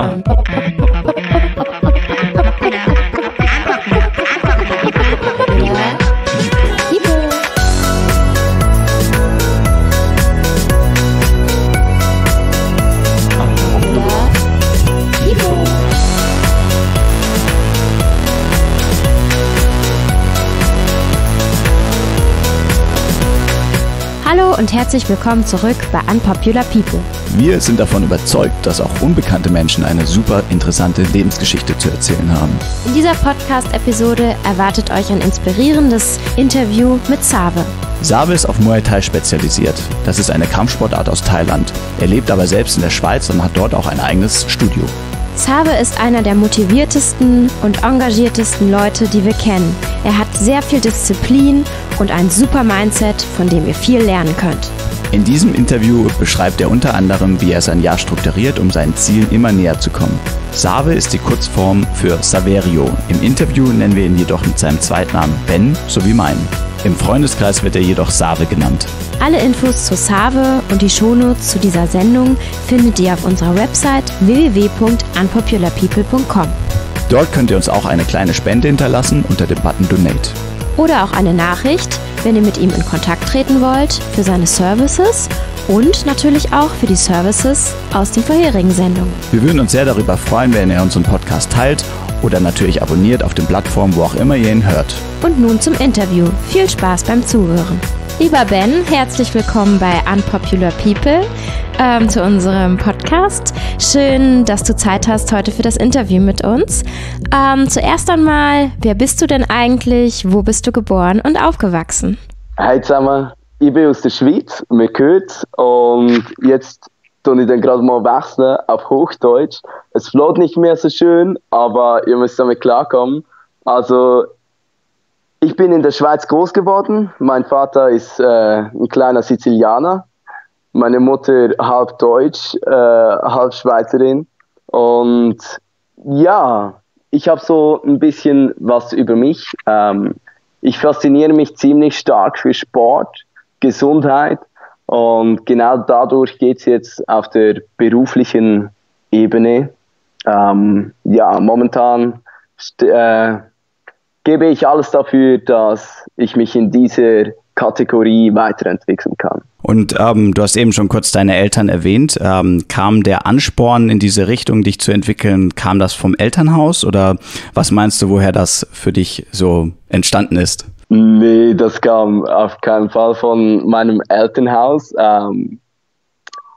up, up. Hallo und herzlich willkommen zurück bei Unpopular People. Wir sind davon überzeugt, dass auch unbekannte Menschen eine super interessante Lebensgeschichte zu erzählen haben. In dieser Podcast-Episode erwartet euch ein inspirierendes Interview mit Save. Save ist auf Muay Thai spezialisiert. Das ist eine Kampfsportart aus Thailand. Er lebt aber selbst in der Schweiz und hat dort auch ein eigenes Studio. Save ist einer der motiviertesten und engagiertesten Leute, die wir kennen. Er hat sehr viel Disziplin und ein super Mindset, von dem ihr viel lernen könnt. In diesem Interview beschreibt er unter anderem, wie er sein Jahr strukturiert, um seinen Zielen immer näher zu kommen. Save ist die Kurzform für Saverio. Im Interview nennen wir ihn jedoch mit seinem Zweitnamen Ben sowie meinen. Im Freundeskreis wird er jedoch Save genannt. Alle Infos zu Save und die Shownotes zu dieser Sendung findet ihr auf unserer Website www.unpopularpeople.com. Dort könnt ihr uns auch eine kleine Spende hinterlassen unter dem Button Donate. Oder auch eine Nachricht, wenn ihr mit ihm in Kontakt treten wollt für seine Services und natürlich auch für die Services aus den vorherigen Sendungen. Wir würden uns sehr darüber freuen, wenn ihr unseren Podcast teilt oder natürlich abonniert auf den Plattformen, wo auch immer ihr ihn hört. Und nun zum Interview. Viel Spaß beim Zuhören. Lieber Ben, herzlich willkommen bei Unpopular People ähm, zu unserem Podcast. Schön, dass du Zeit hast heute für das Interview mit uns. Ähm, zuerst einmal, wer bist du denn eigentlich? Wo bist du geboren und aufgewachsen? Hi zusammen, ich bin aus der Schweiz, man hört und jetzt tue ich dann gerade mal wechseln auf Hochdeutsch. Es float nicht mehr so schön, aber ihr müsst damit klarkommen. Also ich bin in der Schweiz groß geworden. Mein Vater ist äh, ein kleiner Sizilianer. Meine Mutter halb Deutsch, äh, halb Schweizerin. Und ja, ich habe so ein bisschen was über mich. Ähm, ich fasziniere mich ziemlich stark für Sport, Gesundheit. Und genau dadurch geht es jetzt auf der beruflichen Ebene. Ähm, ja, momentan äh, gebe ich alles dafür, dass ich mich in dieser Kategorie weiterentwickeln kann. Und ähm, du hast eben schon kurz deine Eltern erwähnt. Ähm, kam der Ansporn in diese Richtung, dich zu entwickeln, kam das vom Elternhaus oder was meinst du, woher das für dich so entstanden ist? Nee, das kam auf keinen Fall von meinem Elternhaus. Ähm,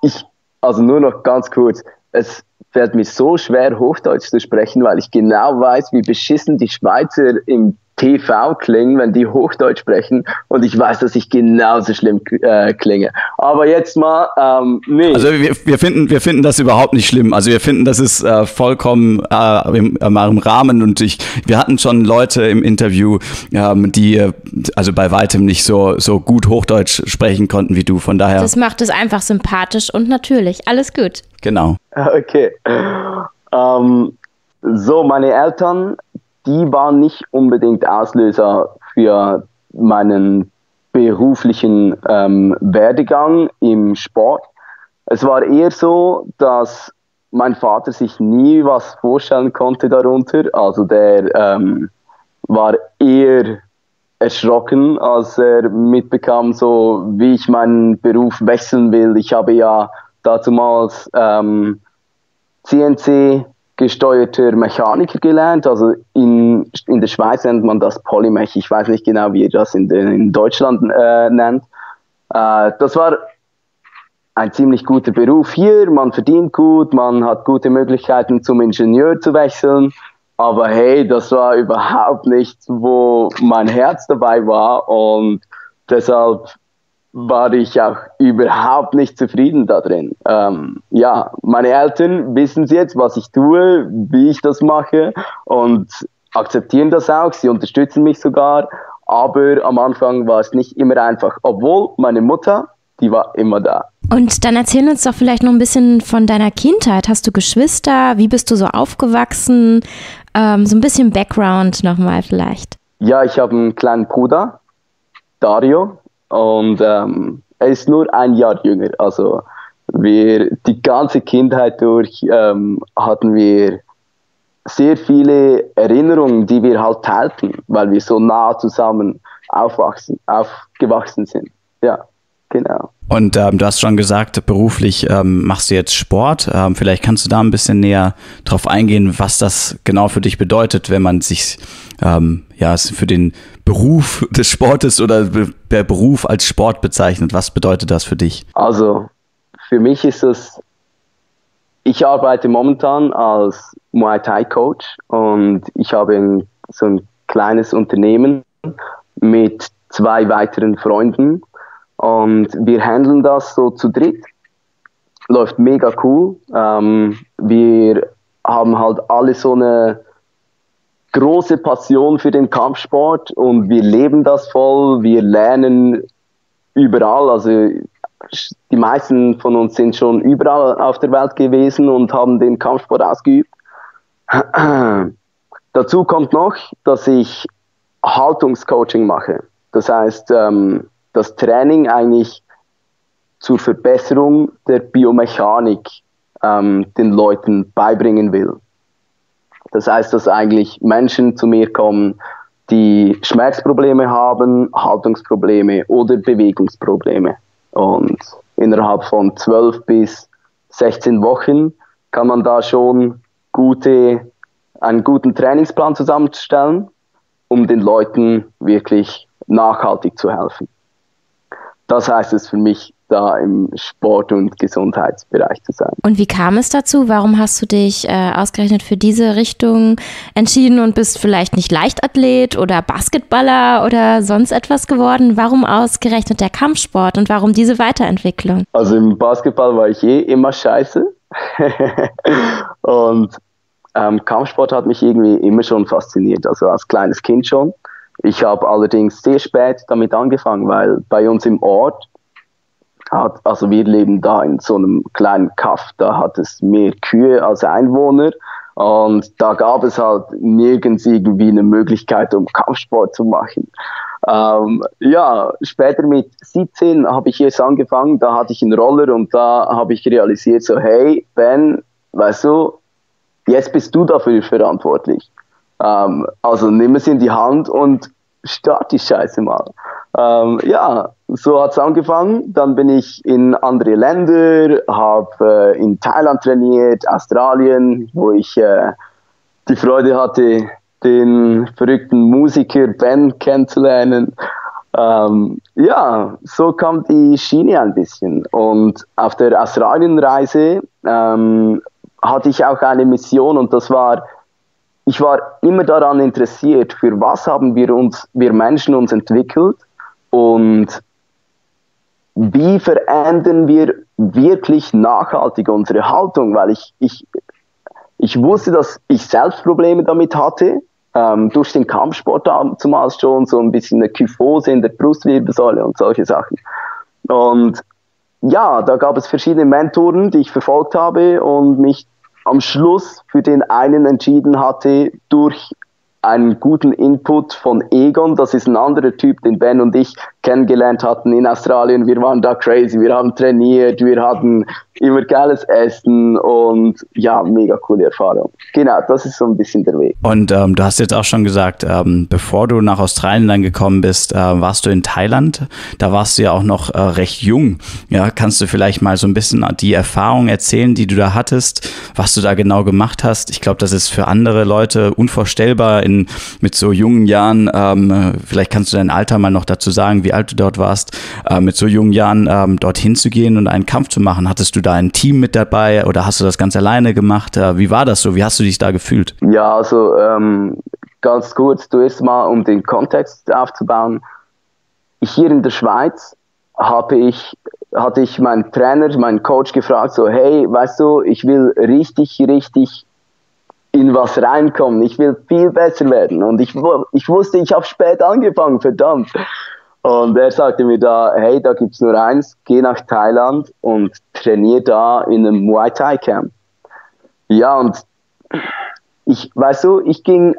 ich, also nur noch ganz kurz, es fällt mir so schwer, Hochdeutsch zu sprechen, weil ich genau weiß, wie beschissen die Schweizer im TV klingen, wenn die Hochdeutsch sprechen und ich weiß, dass ich genauso schlimm äh, klinge. Aber jetzt mal, ähm, nee. Also wir, wir, finden, wir finden das überhaupt nicht schlimm. Also wir finden, das ist äh, vollkommen äh, im, im, Rahmen und ich, wir hatten schon Leute im Interview, ähm, die äh, also bei weitem nicht so, so gut Hochdeutsch sprechen konnten wie du. Von daher. Das macht es einfach sympathisch und natürlich. Alles gut. Genau. Okay. Ähm, so, meine Eltern die waren nicht unbedingt Auslöser für meinen beruflichen ähm, Werdegang im Sport. Es war eher so, dass mein Vater sich nie was vorstellen konnte darunter. Also der ähm, war eher erschrocken, als er mitbekam, so wie ich meinen Beruf wechseln will. Ich habe ja damals ähm, CNC gesteuerter Mechaniker gelernt. Also in, in der Schweiz nennt man das Polymech. Ich weiß nicht genau, wie ihr das in, in Deutschland äh, nennt. Äh, das war ein ziemlich guter Beruf hier. Man verdient gut, man hat gute Möglichkeiten zum Ingenieur zu wechseln. Aber hey, das war überhaupt nichts, wo mein Herz dabei war. Und deshalb war ich auch überhaupt nicht zufrieden da drin. Ähm, ja, meine Eltern wissen jetzt, was ich tue, wie ich das mache und akzeptieren das auch. Sie unterstützen mich sogar. Aber am Anfang war es nicht immer einfach, obwohl meine Mutter, die war immer da. Und dann erzähl uns doch vielleicht noch ein bisschen von deiner Kindheit. Hast du Geschwister? Wie bist du so aufgewachsen? Ähm, so ein bisschen Background nochmal vielleicht. Ja, ich habe einen kleinen Bruder, Dario. Und ähm, er ist nur ein Jahr jünger. Also wir die ganze Kindheit durch ähm, hatten wir sehr viele Erinnerungen, die wir halt teilten, weil wir so nah zusammen aufwachsen, aufgewachsen sind. Ja, genau. Und ähm, du hast schon gesagt, beruflich ähm, machst du jetzt Sport. Ähm, vielleicht kannst du da ein bisschen näher drauf eingehen, was das genau für dich bedeutet, wenn man sich ähm, ja für den Beruf des Sportes oder der Beruf als Sport bezeichnet. Was bedeutet das für dich? Also für mich ist es, ich arbeite momentan als Muay Thai Coach und ich habe ein, so ein kleines Unternehmen mit zwei weiteren Freunden und wir handeln das so zu dritt. Läuft mega cool. Ähm, wir haben halt alle so eine große Passion für den Kampfsport und wir leben das voll. Wir lernen überall. Also die meisten von uns sind schon überall auf der Welt gewesen und haben den Kampfsport ausgeübt. Dazu kommt noch, dass ich Haltungscoaching mache. Das heißt, ähm, das Training eigentlich zur Verbesserung der Biomechanik ähm, den Leuten beibringen will. Das heißt, dass eigentlich Menschen zu mir kommen, die Schmerzprobleme haben, Haltungsprobleme oder Bewegungsprobleme. Und innerhalb von 12 bis 16 Wochen kann man da schon gute, einen guten Trainingsplan zusammenstellen, um den Leuten wirklich nachhaltig zu helfen das heißt es für mich, da im Sport- und Gesundheitsbereich zu sein. Und wie kam es dazu? Warum hast du dich äh, ausgerechnet für diese Richtung entschieden und bist vielleicht nicht Leichtathlet oder Basketballer oder sonst etwas geworden? Warum ausgerechnet der Kampfsport und warum diese Weiterentwicklung? Also im Basketball war ich eh immer scheiße. und ähm, Kampfsport hat mich irgendwie immer schon fasziniert, also als kleines Kind schon. Ich habe allerdings sehr spät damit angefangen, weil bei uns im Ort hat, also wir leben da in so einem kleinen Kaff, da hat es mehr Kühe als Einwohner und da gab es halt nirgends irgendwie eine Möglichkeit, um Kampfsport zu machen. Ähm, ja, später mit 17 habe ich jetzt angefangen, da hatte ich einen Roller und da habe ich realisiert, so hey Ben, weißt du, jetzt bist du dafür verantwortlich. Ähm, also nimm es in die Hand und start die Scheiße mal. Ähm, ja, so hat es angefangen. Dann bin ich in andere Länder, habe äh, in Thailand trainiert, Australien, wo ich äh, die Freude hatte, den verrückten Musiker Ben kennenzulernen. Ähm, ja, so kam die Schiene ein bisschen. Und auf der Australienreise ähm, hatte ich auch eine Mission und das war ich war immer daran interessiert, für was haben wir uns, wir Menschen uns entwickelt und wie verändern wir wirklich nachhaltig unsere Haltung, weil ich, ich, ich wusste, dass ich selbst Probleme damit hatte, ähm, durch den Kampfsport damals schon, so ein bisschen eine Kyphose in der Brustwirbelsäule und solche Sachen. Und ja, da gab es verschiedene Mentoren, die ich verfolgt habe und mich am Schluss für den einen entschieden hatte durch einen guten Input von Egon. Das ist ein anderer Typ, den Ben und ich kennengelernt hatten in Australien. Wir waren da crazy, wir haben trainiert, wir hatten immer geiles Essen und ja, mega coole Erfahrung. Genau, das ist so ein bisschen der Weg. Und ähm, du hast jetzt auch schon gesagt, ähm, bevor du nach Australien dann gekommen bist, äh, warst du in Thailand. Da warst du ja auch noch äh, recht jung. Ja, kannst du vielleicht mal so ein bisschen die Erfahrung erzählen, die du da hattest, was du da genau gemacht hast? Ich glaube, das ist für andere Leute unvorstellbar in, mit so jungen Jahren. Ähm, vielleicht kannst du dein Alter mal noch dazu sagen, wie alt du dort warst, äh, mit so jungen Jahren ähm, dorthin zu gehen und einen Kampf zu machen. Hattest du da ein Team mit dabei oder hast du das ganz alleine gemacht? Äh, wie war das so? Wie hast du dich da gefühlt? Ja, also ähm, ganz kurz, zuerst mal, um den Kontext aufzubauen. Hier in der Schweiz habe ich, hatte ich meinen Trainer, meinen Coach gefragt, so, hey, weißt du, ich will richtig, richtig in was reinkommen. Ich will viel besser werden. Und ich, ich wusste, ich habe spät angefangen, verdammt. Und er sagte mir da, hey, da gibt's nur eins, geh nach Thailand und trainier da in einem Muay Thai Camp. Ja, und ich, weißt du, ich ging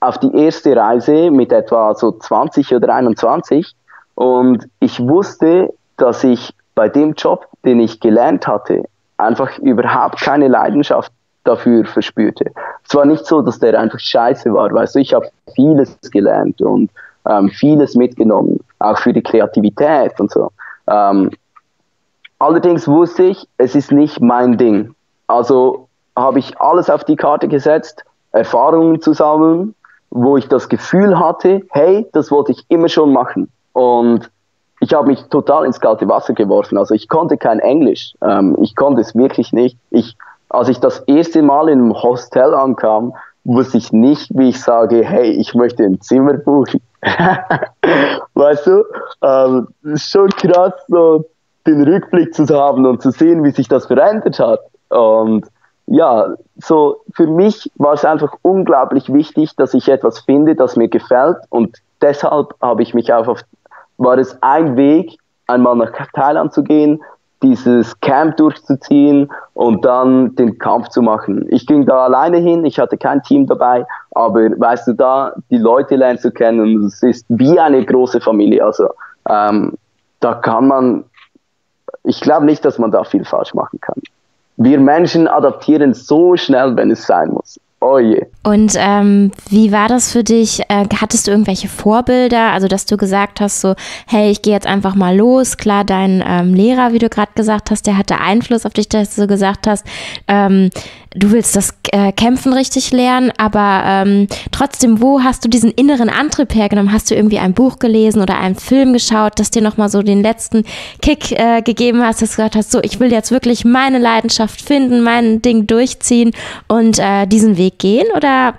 auf die erste Reise mit etwa so 20 oder 21 und ich wusste, dass ich bei dem Job, den ich gelernt hatte, einfach überhaupt keine Leidenschaft dafür verspürte. Es war nicht so, dass der einfach scheiße war, weißt du, ich habe vieles gelernt und ähm, vieles mitgenommen, auch für die Kreativität und so. Ähm, allerdings wusste ich, es ist nicht mein Ding. Also habe ich alles auf die Karte gesetzt, Erfahrungen zu sammeln, wo ich das Gefühl hatte, hey, das wollte ich immer schon machen. Und ich habe mich total ins kalte Wasser geworfen. Also ich konnte kein Englisch. Ähm, ich konnte es wirklich nicht. Ich, als ich das erste Mal in einem Hostel ankam, wusste ich nicht, wie ich sage, hey, ich möchte ein Zimmer buchen. weißt du, ähm, schon krass, so den Rückblick zu haben und zu sehen, wie sich das verändert hat. Und ja, so für mich war es einfach unglaublich wichtig, dass ich etwas finde, das mir gefällt und deshalb habe ich mich auch auf, war es ein Weg, einmal nach Thailand zu gehen, dieses Camp durchzuziehen und dann den Kampf zu machen. Ich ging da alleine hin, ich hatte kein Team dabei, aber weißt du da, die Leute lernen zu kennen, es ist wie eine große Familie. Also ähm, da kann man, ich glaube nicht, dass man da viel falsch machen kann. Wir Menschen adaptieren so schnell, wenn es sein muss. Oh je. Und ähm, wie war das für dich? Äh, hattest du irgendwelche Vorbilder? Also, dass du gesagt hast, so, hey, ich gehe jetzt einfach mal los. Klar, dein ähm, Lehrer, wie du gerade gesagt hast, der hatte Einfluss auf dich, dass du gesagt hast, ähm, du willst das äh, Kämpfen richtig lernen, aber ähm, trotzdem, wo hast du diesen inneren Antrieb hergenommen? Hast du irgendwie ein Buch gelesen oder einen Film geschaut, das dir nochmal so den letzten Kick äh, gegeben hast, dass du gesagt hast, so, ich will jetzt wirklich meine Leidenschaft finden, mein Ding durchziehen und äh, diesen Weg gehen? Oder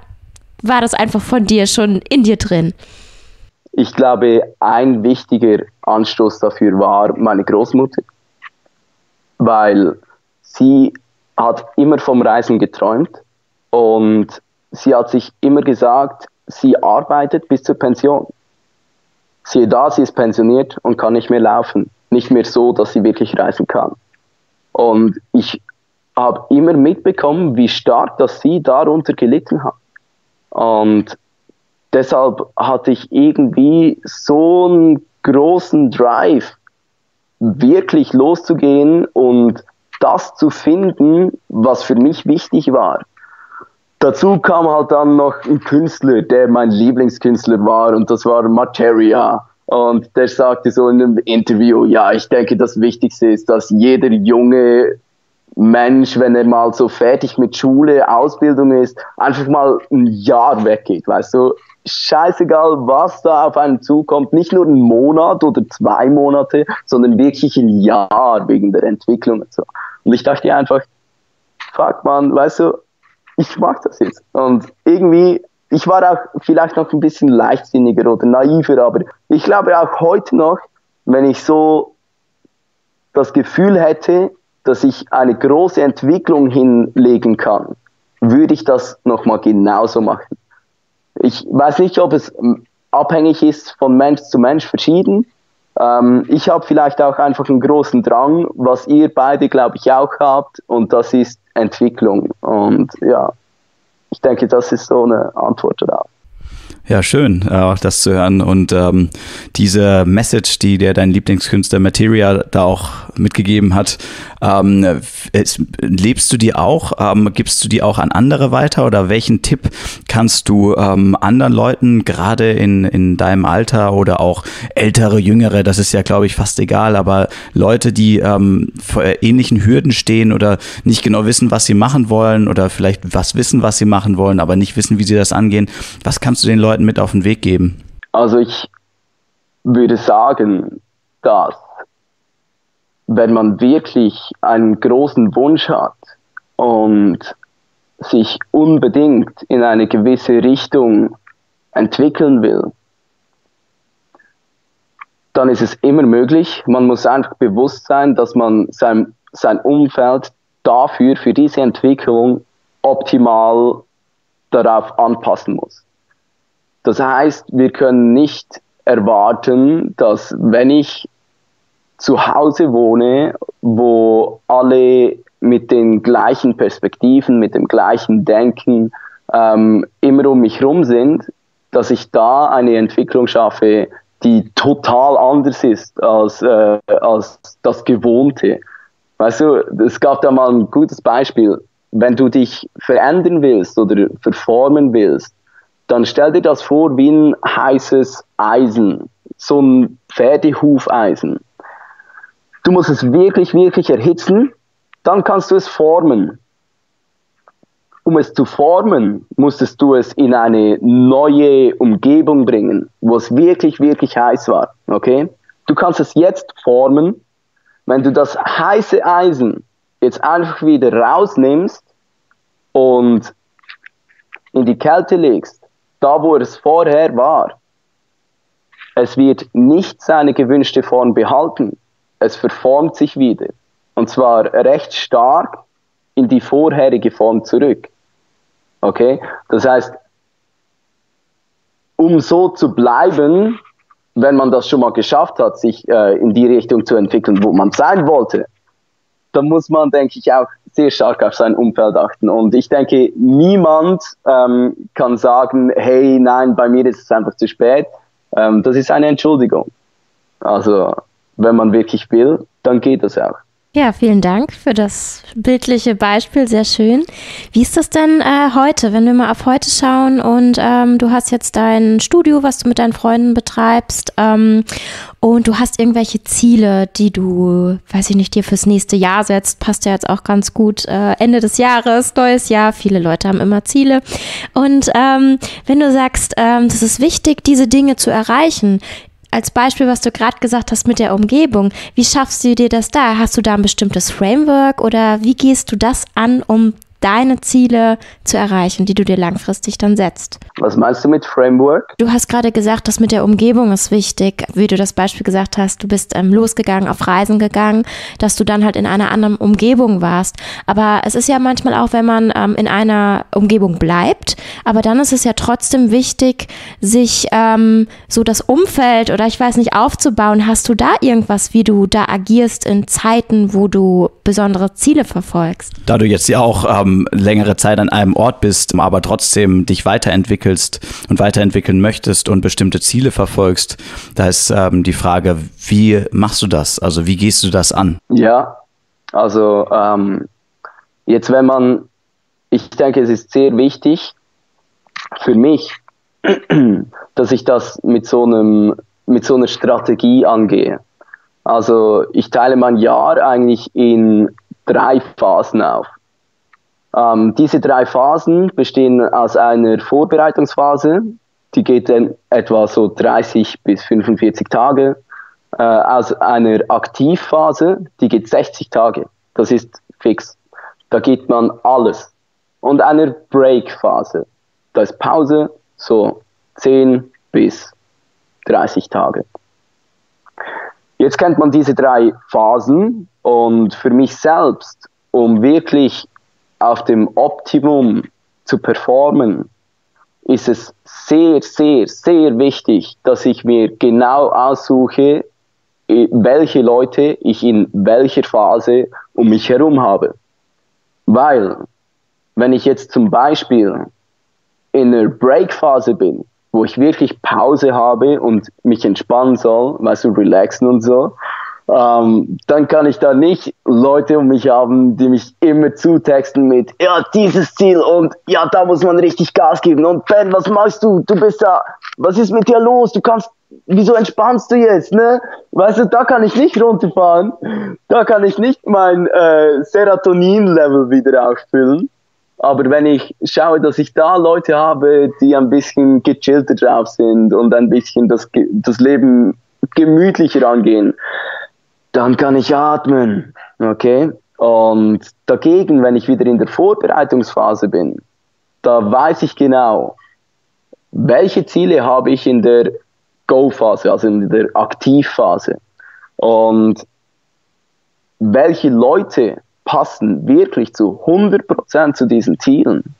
war das einfach von dir schon in dir drin? Ich glaube, ein wichtiger Anstoß dafür war meine Großmutter, weil sie hat immer vom Reisen geträumt und sie hat sich immer gesagt, sie arbeitet bis zur Pension. Siehe da, sie ist pensioniert und kann nicht mehr laufen. Nicht mehr so, dass sie wirklich reisen kann. Und ich habe immer mitbekommen, wie stark dass sie darunter gelitten hat. Und deshalb hatte ich irgendwie so einen großen Drive, wirklich loszugehen und das zu finden, was für mich wichtig war. Dazu kam halt dann noch ein Künstler, der mein Lieblingskünstler war und das war Materia. Und der sagte so in einem Interview, ja, ich denke, das Wichtigste ist, dass jeder junge Mensch, wenn er mal so fertig mit Schule, Ausbildung ist, einfach mal ein Jahr weggeht, weißt du? Scheißegal, was da auf einen zukommt, nicht nur einen Monat oder zwei Monate, sondern wirklich ein Jahr wegen der Entwicklung und so. Und ich dachte einfach, fuck man, weißt du, ich mach das jetzt. Und irgendwie, ich war auch vielleicht noch ein bisschen leichtsinniger oder naiver, aber ich glaube auch heute noch, wenn ich so das Gefühl hätte, dass ich eine große Entwicklung hinlegen kann, würde ich das nochmal genauso machen. Ich weiß nicht, ob es abhängig ist von Mensch zu Mensch verschieden, ähm, ich habe vielleicht auch einfach einen großen Drang, was ihr beide, glaube ich, auch habt, und das ist Entwicklung. Und ja, ich denke, das ist so eine Antwort darauf. Ja, schön, äh, das zu hören. Und ähm, diese Message, die dir dein Lieblingskünstler Materia da auch mitgegeben hat, ähm, es, lebst du die auch? Ähm, gibst du die auch an andere weiter? Oder welchen Tipp kannst du ähm, anderen Leuten, gerade in, in deinem Alter oder auch ältere, jüngere, das ist ja, glaube ich, fast egal, aber Leute, die ähm, vor ähnlichen Hürden stehen oder nicht genau wissen, was sie machen wollen oder vielleicht was wissen, was sie machen wollen, aber nicht wissen, wie sie das angehen, was kannst du den Leuten Leuten mit auf den Weg geben? Also ich würde sagen, dass wenn man wirklich einen großen Wunsch hat und sich unbedingt in eine gewisse Richtung entwickeln will, dann ist es immer möglich. Man muss einfach bewusst sein, dass man sein, sein Umfeld dafür, für diese Entwicklung optimal darauf anpassen muss. Das heißt, wir können nicht erwarten, dass wenn ich zu Hause wohne, wo alle mit den gleichen Perspektiven, mit dem gleichen Denken ähm, immer um mich herum sind, dass ich da eine Entwicklung schaffe, die total anders ist als, äh, als das Gewohnte. Weißt du, es gab da mal ein gutes Beispiel. Wenn du dich verändern willst oder verformen willst, dann stell dir das vor wie ein heißes Eisen, so ein Pferdehufeisen. Du musst es wirklich, wirklich erhitzen, dann kannst du es formen. Um es zu formen, musstest du es in eine neue Umgebung bringen, wo es wirklich, wirklich heiß war. Okay? Du kannst es jetzt formen. Wenn du das heiße Eisen jetzt einfach wieder rausnimmst und in die Kälte legst, da wo es vorher war, es wird nicht seine gewünschte Form behalten. Es verformt sich wieder. Und zwar recht stark in die vorherige Form zurück. Okay? Das heißt, um so zu bleiben, wenn man das schon mal geschafft hat, sich äh, in die Richtung zu entwickeln, wo man sein wollte, dann muss man, denke ich, auch sehr stark auf sein Umfeld achten. Und ich denke, niemand ähm, kann sagen, hey, nein, bei mir ist es einfach zu spät. Ähm, das ist eine Entschuldigung. Also, wenn man wirklich will, dann geht das auch. Ja, vielen Dank für das bildliche Beispiel, sehr schön. Wie ist das denn äh, heute, wenn wir mal auf heute schauen und ähm, du hast jetzt dein Studio, was du mit deinen Freunden betreibst ähm, und du hast irgendwelche Ziele, die du, weiß ich nicht, dir fürs nächste Jahr setzt, passt ja jetzt auch ganz gut. Äh, Ende des Jahres, neues Jahr, viele Leute haben immer Ziele. Und ähm, wenn du sagst, ähm, das ist wichtig, diese Dinge zu erreichen, als Beispiel, was du gerade gesagt hast mit der Umgebung, wie schaffst du dir das da? Hast du da ein bestimmtes Framework oder wie gehst du das an, um deine Ziele zu erreichen, die du dir langfristig dann setzt. Was meinst du mit Framework? Du hast gerade gesagt, das mit der Umgebung ist wichtig, wie du das Beispiel gesagt hast, du bist ähm, losgegangen, auf Reisen gegangen, dass du dann halt in einer anderen Umgebung warst. Aber es ist ja manchmal auch, wenn man ähm, in einer Umgebung bleibt, aber dann ist es ja trotzdem wichtig, sich ähm, so das Umfeld oder ich weiß nicht aufzubauen. Hast du da irgendwas, wie du da agierst in Zeiten, wo du besondere Ziele verfolgst? Da du jetzt ja auch ähm, ähm, längere Zeit an einem Ort bist, aber trotzdem dich weiterentwickelst und weiterentwickeln möchtest und bestimmte Ziele verfolgst, da ist ähm, die Frage, wie machst du das? Also wie gehst du das an? Ja, also ähm, jetzt wenn man, ich denke, es ist sehr wichtig für mich, dass ich das mit so einem mit so einer Strategie angehe. Also ich teile mein Jahr eigentlich in drei Phasen auf. Ähm, diese drei Phasen bestehen aus einer Vorbereitungsphase, die geht dann etwa so 30 bis 45 Tage, äh, aus einer Aktivphase, die geht 60 Tage. Das ist fix. Da geht man alles. Und einer Breakphase, da ist Pause, so 10 bis 30 Tage. Jetzt kennt man diese drei Phasen und für mich selbst, um wirklich auf dem Optimum zu performen, ist es sehr, sehr, sehr wichtig, dass ich mir genau aussuche, welche Leute ich in welcher Phase um mich herum habe. Weil, wenn ich jetzt zum Beispiel in einer Break-Phase bin, wo ich wirklich Pause habe und mich entspannen soll, weißt du, relaxen und so, ähm, dann kann ich da nicht Leute um mich haben, die mich immer zutexten mit, ja, dieses Ziel und ja, da muss man richtig Gas geben. Und Ben, was machst du? Du bist da, was ist mit dir los? Du kannst, wieso entspannst du jetzt, ne? Weißt du, da kann ich nicht runterfahren. Da kann ich nicht mein äh, Serotonin-Level wieder auffüllen. Aber wenn ich schaue, dass ich da Leute habe, die ein bisschen gechillter drauf sind und ein bisschen das, das Leben gemütlicher angehen, dann kann ich atmen. Okay? Und dagegen, wenn ich wieder in der Vorbereitungsphase bin, da weiß ich genau, welche Ziele habe ich in der Go-Phase, also in der Aktivphase. Und welche Leute passen wirklich zu 100% zu diesen Zielen.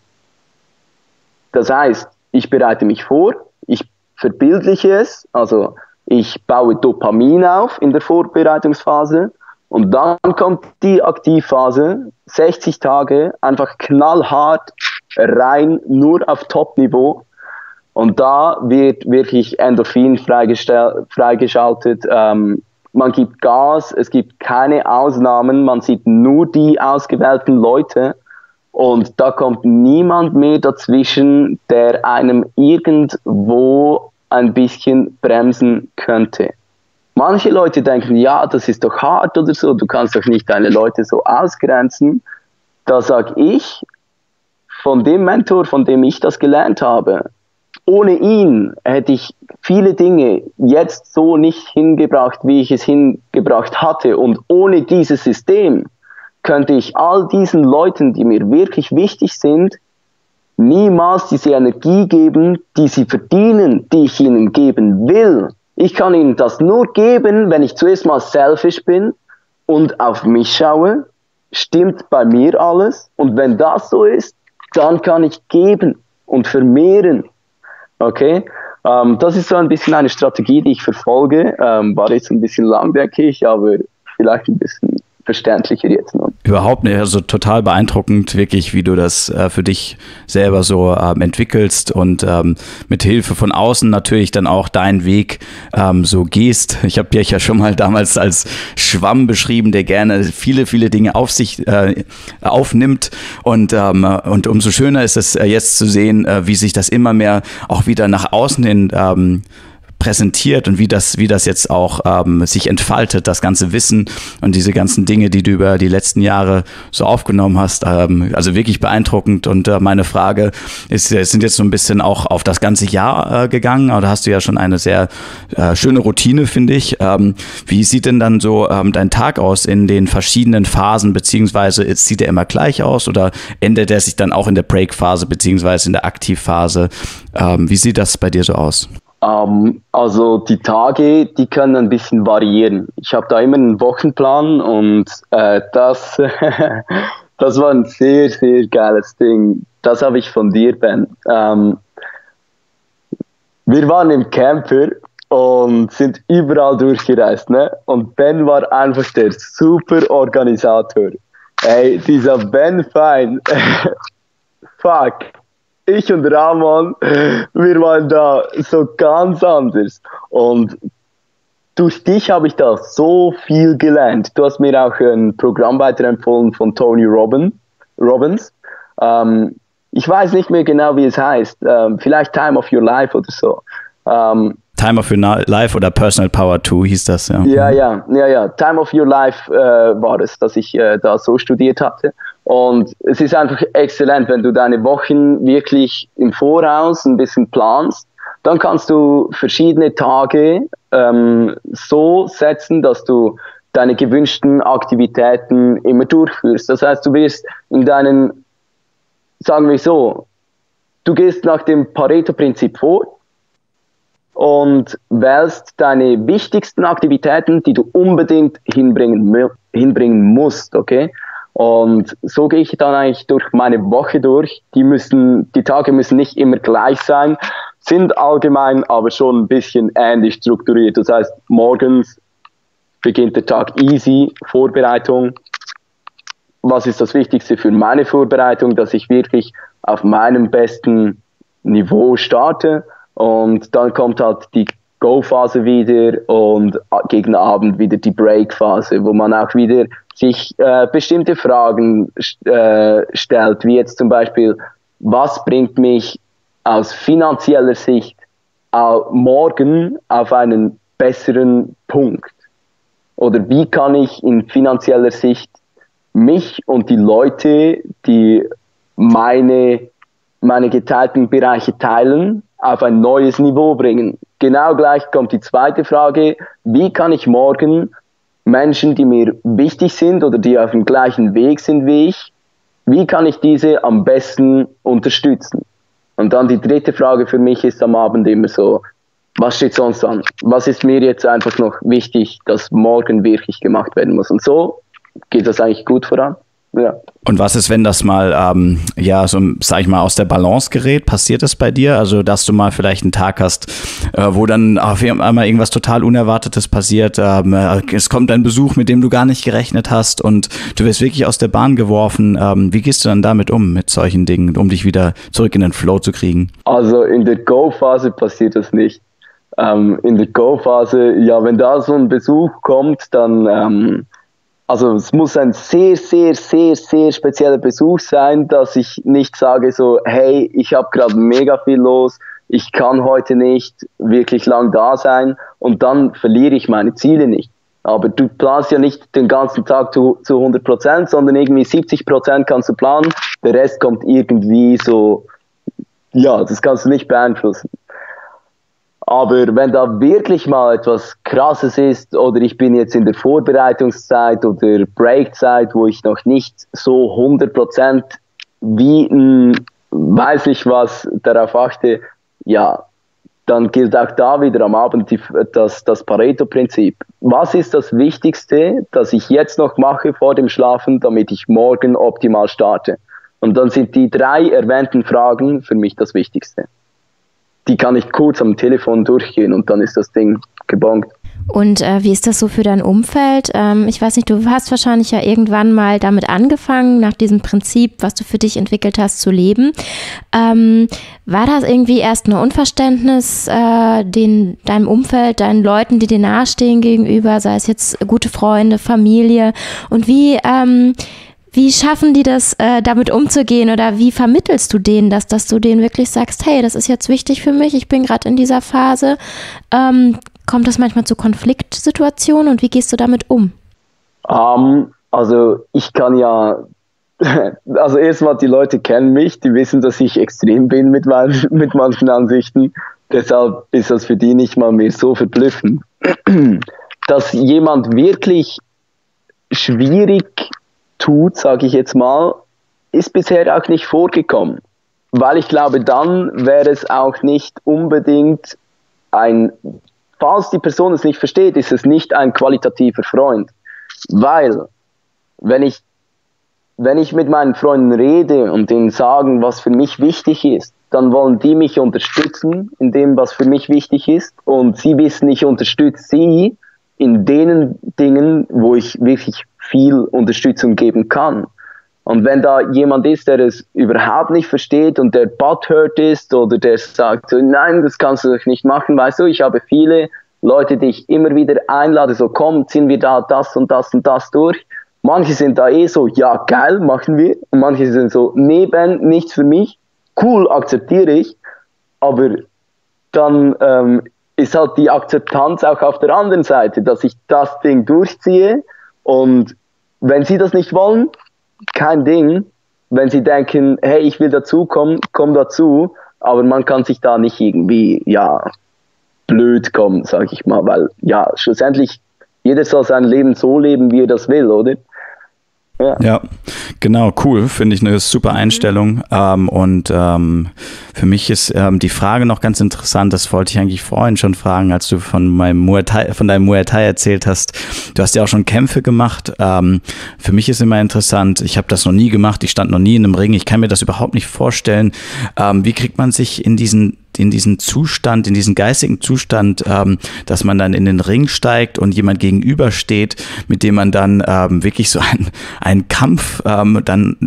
Das heißt, ich bereite mich vor, ich verbildliche es, also ich baue Dopamin auf in der Vorbereitungsphase und dann kommt die Aktivphase, 60 Tage, einfach knallhart rein, nur auf Top-Niveau. Und da wird wirklich Endorphin freigeschaltet. Ähm, man gibt Gas, es gibt keine Ausnahmen, man sieht nur die ausgewählten Leute und da kommt niemand mehr dazwischen, der einem irgendwo ein bisschen bremsen könnte. Manche Leute denken, ja, das ist doch hart oder so, du kannst doch nicht deine Leute so ausgrenzen. Da sage ich, von dem Mentor, von dem ich das gelernt habe, ohne ihn hätte ich viele Dinge jetzt so nicht hingebracht, wie ich es hingebracht hatte. Und ohne dieses System könnte ich all diesen Leuten, die mir wirklich wichtig sind, niemals diese Energie geben, die sie verdienen, die ich ihnen geben will. Ich kann ihnen das nur geben, wenn ich zuerst mal selfish bin und auf mich schaue. Stimmt bei mir alles? Und wenn das so ist, dann kann ich geben und vermehren. Okay? Ähm, das ist so ein bisschen eine Strategie, die ich verfolge. Ähm, war jetzt ein bisschen lang, aber vielleicht ein bisschen verständlicher jetzt noch. Überhaupt nicht, also total beeindruckend, wirklich, wie du das äh, für dich selber so ähm, entwickelst und ähm, mit Hilfe von außen natürlich dann auch deinen Weg ähm, so gehst. Ich habe dich ja schon mal damals als Schwamm beschrieben, der gerne viele, viele Dinge auf sich äh, aufnimmt und, ähm, und umso schöner ist es äh, jetzt zu sehen, äh, wie sich das immer mehr auch wieder nach außen hin ähm, präsentiert und wie das, wie das jetzt auch ähm, sich entfaltet, das ganze Wissen und diese ganzen Dinge, die du über die letzten Jahre so aufgenommen hast. Ähm, also wirklich beeindruckend. Und äh, meine Frage ist, äh, sind jetzt so ein bisschen auch auf das ganze Jahr äh, gegangen, aber da hast du ja schon eine sehr äh, schöne Routine, finde ich. Ähm, wie sieht denn dann so ähm, dein Tag aus in den verschiedenen Phasen, beziehungsweise sieht er immer gleich aus oder endet er sich dann auch in der Break-Phase, beziehungsweise in der Aktivphase? Ähm, wie sieht das bei dir so aus? Ähm, also die Tage, die können ein bisschen variieren. Ich habe da immer einen Wochenplan und äh, das, das war ein sehr, sehr geiles Ding. Das habe ich von dir, Ben. Ähm, wir waren im Camper und sind überall durchgereist, ne? Und Ben war einfach der super Organisator. Ey, dieser Ben Fein. Fuck ich und Ramon, wir waren da so ganz anders. Und durch dich habe ich da so viel gelernt. Du hast mir auch ein Programm weiterempfohlen von Tony Robin, Robbins. Ähm, ich weiß nicht mehr genau, wie es heißt. Ähm, vielleicht Time of Your Life oder so. Ähm, Time of Your Life oder Personal Power 2 hieß das, ja. Ja, ja, ja, ja. Time of Your Life äh, war es, dass ich äh, da so studiert hatte. Und es ist einfach exzellent, wenn du deine Wochen wirklich im Voraus ein bisschen planst. Dann kannst du verschiedene Tage ähm, so setzen, dass du deine gewünschten Aktivitäten immer durchführst. Das heißt, du wirst in deinen, sagen wir so, du gehst nach dem Pareto-Prinzip vor und wählst deine wichtigsten Aktivitäten, die du unbedingt hinbringen, hinbringen musst, okay? Und so gehe ich dann eigentlich durch meine Woche durch. Die müssen, die Tage müssen nicht immer gleich sein, sind allgemein aber schon ein bisschen ähnlich strukturiert. Das heißt, morgens beginnt der Tag easy, Vorbereitung. Was ist das Wichtigste für meine Vorbereitung, dass ich wirklich auf meinem besten Niveau starte? Und dann kommt halt die Go-Phase wieder und gegen Abend wieder die Break-Phase, wo man auch wieder sich äh, bestimmte Fragen äh, stellt, wie jetzt zum Beispiel, was bringt mich aus finanzieller Sicht morgen auf einen besseren Punkt? Oder wie kann ich in finanzieller Sicht mich und die Leute, die meine, meine geteilten Bereiche teilen, auf ein neues Niveau bringen. Genau gleich kommt die zweite Frage, wie kann ich morgen Menschen, die mir wichtig sind oder die auf dem gleichen Weg sind wie ich, wie kann ich diese am besten unterstützen? Und dann die dritte Frage für mich ist am Abend immer so, was steht sonst an? Was ist mir jetzt einfach noch wichtig, dass morgen wirklich gemacht werden muss? Und so geht das eigentlich gut voran. Ja. Und was ist, wenn das mal, ähm, ja, so, sag ich mal, aus der Balance gerät? Passiert das bei dir? Also, dass du mal vielleicht einen Tag hast, äh, wo dann auf einmal irgendwas total Unerwartetes passiert. Ähm, äh, es kommt ein Besuch, mit dem du gar nicht gerechnet hast und du wirst wirklich aus der Bahn geworfen. Ähm, wie gehst du dann damit um, mit solchen Dingen, um dich wieder zurück in den Flow zu kriegen? Also, in der Go-Phase passiert das nicht. Ähm, in der Go-Phase, ja, wenn da so ein Besuch kommt, dann ähm, also es muss ein sehr, sehr, sehr, sehr spezieller Besuch sein, dass ich nicht sage so, hey, ich habe gerade mega viel los, ich kann heute nicht wirklich lang da sein und dann verliere ich meine Ziele nicht. Aber du planst ja nicht den ganzen Tag zu, zu 100 Prozent, sondern irgendwie 70 Prozent kannst du planen, der Rest kommt irgendwie so, ja, das kannst du nicht beeinflussen. Aber wenn da wirklich mal etwas Krasses ist oder ich bin jetzt in der Vorbereitungszeit oder Breakzeit, wo ich noch nicht so 100% wie ein, weiß ich was darauf achte, ja, dann gilt auch da wieder am Abend die, das, das Pareto-Prinzip. Was ist das Wichtigste, das ich jetzt noch mache vor dem Schlafen, damit ich morgen optimal starte? Und dann sind die drei erwähnten Fragen für mich das Wichtigste die kann ich kurz am Telefon durchgehen und dann ist das Ding gebongt. Und äh, wie ist das so für dein Umfeld? Ähm, ich weiß nicht, du hast wahrscheinlich ja irgendwann mal damit angefangen, nach diesem Prinzip, was du für dich entwickelt hast, zu leben. Ähm, war das irgendwie erst ein Unverständnis äh, den, deinem Umfeld, deinen Leuten, die dir nahestehen gegenüber, sei es jetzt gute Freunde, Familie? Und wie, ähm, wie schaffen die das, äh, damit umzugehen oder wie vermittelst du denen das, dass du denen wirklich sagst, hey, das ist jetzt wichtig für mich, ich bin gerade in dieser Phase. Ähm, kommt das manchmal zu Konfliktsituationen und wie gehst du damit um? Um, ähm, also ich kann ja, also erstmal die Leute kennen mich, die wissen, dass ich extrem bin mit, mein, mit manchen Ansichten. Deshalb ist das für die nicht mal mehr so verblüffend. Dass jemand wirklich schwierig tut, sage ich jetzt mal, ist bisher auch nicht vorgekommen. Weil ich glaube, dann wäre es auch nicht unbedingt ein, falls die Person es nicht versteht, ist es nicht ein qualitativer Freund. Weil, wenn ich, wenn ich mit meinen Freunden rede und ihnen sagen, was für mich wichtig ist, dann wollen die mich unterstützen in dem, was für mich wichtig ist. Und sie wissen, ich unterstütze sie in den Dingen, wo ich wirklich viel Unterstützung geben kann. Und wenn da jemand ist, der es überhaupt nicht versteht und der butthurt ist oder der sagt, nein, das kannst du nicht machen, weißt du, ich habe viele Leute, die ich immer wieder einlade, so komm, ziehen wir da das und das und das durch. Manche sind da eh so, ja, geil, machen wir. Und manche sind so, nee, Ben, nichts für mich. Cool, akzeptiere ich. Aber dann ähm, ist halt die Akzeptanz auch auf der anderen Seite, dass ich das Ding durchziehe und wenn sie das nicht wollen, kein Ding. Wenn sie denken, hey, ich will dazukommen, komm dazu. Aber man kann sich da nicht irgendwie, ja, blöd kommen, sag ich mal, weil, ja, schlussendlich, jeder soll sein Leben so leben, wie er das will, oder? Ja. ja, genau, cool. Finde ich eine super Einstellung. Ähm, und ähm, für mich ist ähm, die Frage noch ganz interessant, das wollte ich eigentlich vorhin schon fragen, als du von, meinem Muay Thai, von deinem Muay Thai erzählt hast. Du hast ja auch schon Kämpfe gemacht. Ähm, für mich ist immer interessant, ich habe das noch nie gemacht, ich stand noch nie in einem Ring, ich kann mir das überhaupt nicht vorstellen. Ähm, wie kriegt man sich in diesen in diesen Zustand, in diesen geistigen Zustand, ähm, dass man dann in den Ring steigt und jemand gegenübersteht, mit dem man dann ähm, wirklich so einen, einen Kampf ähm, dann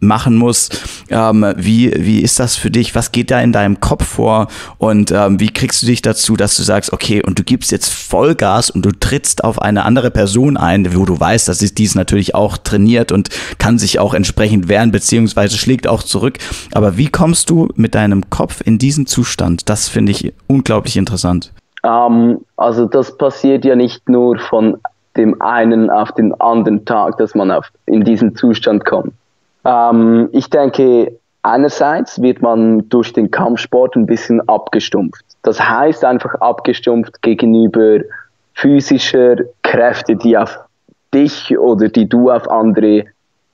machen muss. Ähm, wie, wie ist das für dich? Was geht da in deinem Kopf vor? Und ähm, wie kriegst du dich dazu, dass du sagst, okay, und du gibst jetzt Vollgas und du trittst auf eine andere Person ein, wo du weißt, dass sie dies natürlich auch trainiert und kann sich auch entsprechend wehren, beziehungsweise schlägt auch zurück. Aber wie kommst du mit deinem Kopf in diese diesen Zustand? Das finde ich unglaublich interessant. Ähm, also das passiert ja nicht nur von dem einen auf den anderen Tag, dass man auf, in diesen Zustand kommt. Ähm, ich denke, einerseits wird man durch den Kampfsport ein bisschen abgestumpft. Das heißt einfach abgestumpft gegenüber physischer Kräfte, die auf dich oder die du auf andere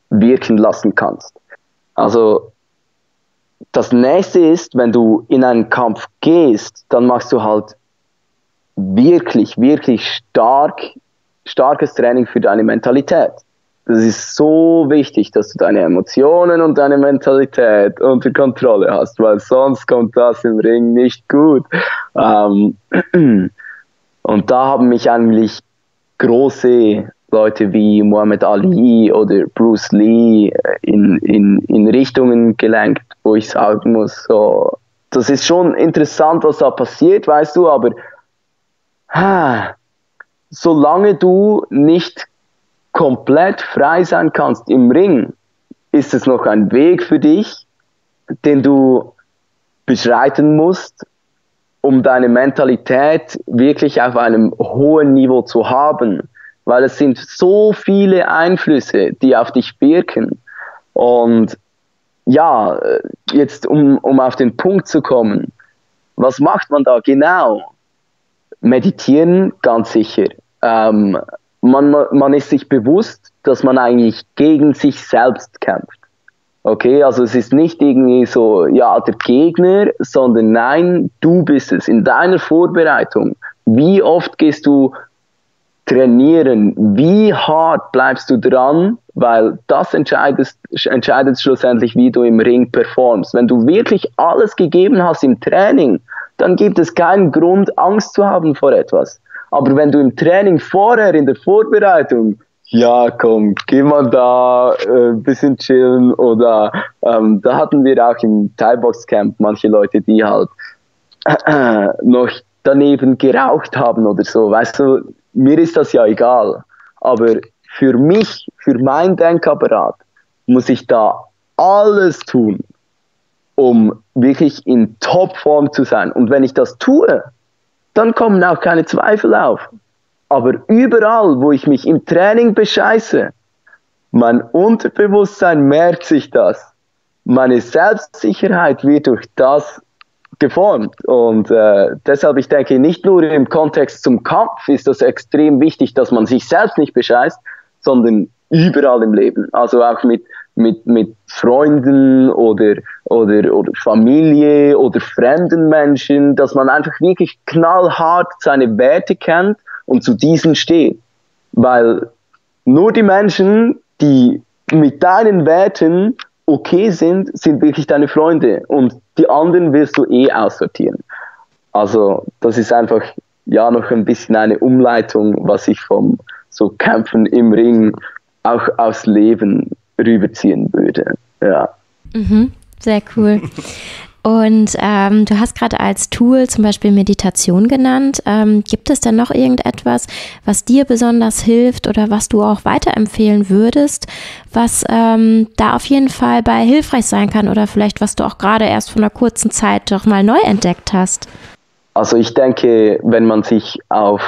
wirken lassen kannst. Also das nächste ist, wenn du in einen Kampf gehst, dann machst du halt wirklich, wirklich stark, starkes Training für deine Mentalität. Das ist so wichtig, dass du deine Emotionen und deine Mentalität unter Kontrolle hast, weil sonst kommt das im Ring nicht gut. Ähm, und da haben mich eigentlich große Leute wie Muhammad Ali oder Bruce Lee in, in, in Richtungen gelenkt, wo ich sagen muss, so, das ist schon interessant, was da passiert, weißt du, aber ha, solange du nicht komplett frei sein kannst im Ring, ist es noch ein Weg für dich, den du beschreiten musst, um deine Mentalität wirklich auf einem hohen Niveau zu haben. Weil es sind so viele Einflüsse, die auf dich wirken. Und ja, jetzt um, um auf den Punkt zu kommen, was macht man da genau? Meditieren ganz sicher. Ähm, man, man ist sich bewusst, dass man eigentlich gegen sich selbst kämpft. Okay, also es ist nicht irgendwie so, ja, der Gegner, sondern nein, du bist es. In deiner Vorbereitung, wie oft gehst du trainieren, wie hart bleibst du dran, weil das entscheidet, entscheidet schlussendlich, wie du im Ring performst. Wenn du wirklich alles gegeben hast im Training, dann gibt es keinen Grund, Angst zu haben vor etwas. Aber wenn du im Training vorher, in der Vorbereitung, ja, komm, geh mal da äh, ein bisschen chillen oder ähm, da hatten wir auch im Thai-Box Camp manche Leute, die halt äh, noch daneben geraucht haben oder so. Weißt du, mir ist das ja egal. Aber für mich, für mein Denkapparat, muss ich da alles tun, um wirklich in Topform zu sein. Und wenn ich das tue, dann kommen auch keine Zweifel auf. Aber überall, wo ich mich im Training bescheiße, mein Unterbewusstsein merkt sich das. Meine Selbstsicherheit wird durch das geformt. Und äh, deshalb, ich denke, nicht nur im Kontext zum Kampf ist das extrem wichtig, dass man sich selbst nicht bescheißt, sondern überall im Leben. Also auch mit, mit, mit Freunden oder, oder, oder Familie oder fremden Menschen, dass man einfach wirklich knallhart seine Werte kennt und zu diesen steht. Weil nur die Menschen, die mit deinen Werten okay sind, sind wirklich deine Freunde und die anderen wirst du eh aussortieren. Also das ist einfach ja noch ein bisschen eine Umleitung, was ich vom so Kämpfen im Ring auch aufs Leben rüberziehen würde. Ja. Mhm, sehr cool. Und ähm, du hast gerade als Tool zum Beispiel Meditation genannt. Ähm, gibt es denn noch irgendetwas, was dir besonders hilft oder was du auch weiterempfehlen würdest, was ähm, da auf jeden Fall bei hilfreich sein kann oder vielleicht was du auch gerade erst vor einer kurzen Zeit doch mal neu entdeckt hast? Also ich denke, wenn man sich auf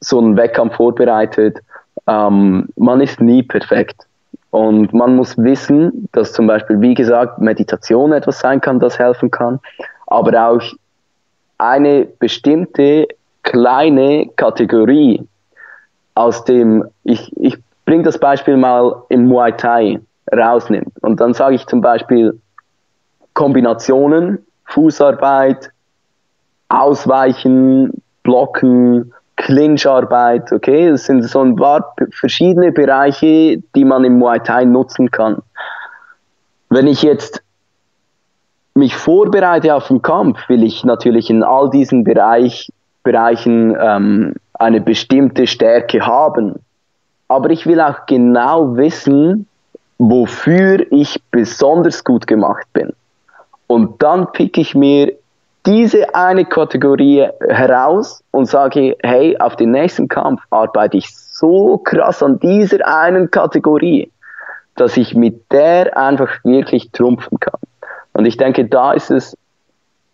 so einen Wettkampf vorbereitet, ähm, man ist nie perfekt. Und man muss wissen, dass zum Beispiel, wie gesagt, Meditation etwas sein kann, das helfen kann, aber auch eine bestimmte kleine Kategorie aus dem, ich, ich bringe das Beispiel mal im Muay Thai rausnimmt. Und dann sage ich zum Beispiel Kombinationen, Fußarbeit, Ausweichen, Blocken, Clinch-Arbeit, okay? Das sind so ein paar verschiedene Bereiche, die man im Muay Thai nutzen kann. Wenn ich jetzt mich vorbereite auf den Kampf, will ich natürlich in all diesen Bereich, Bereichen ähm, eine bestimmte Stärke haben. Aber ich will auch genau wissen, wofür ich besonders gut gemacht bin. Und dann pick ich mir diese eine Kategorie heraus und sage, hey, auf den nächsten Kampf arbeite ich so krass an dieser einen Kategorie, dass ich mit der einfach wirklich trumpfen kann. Und ich denke, da ist es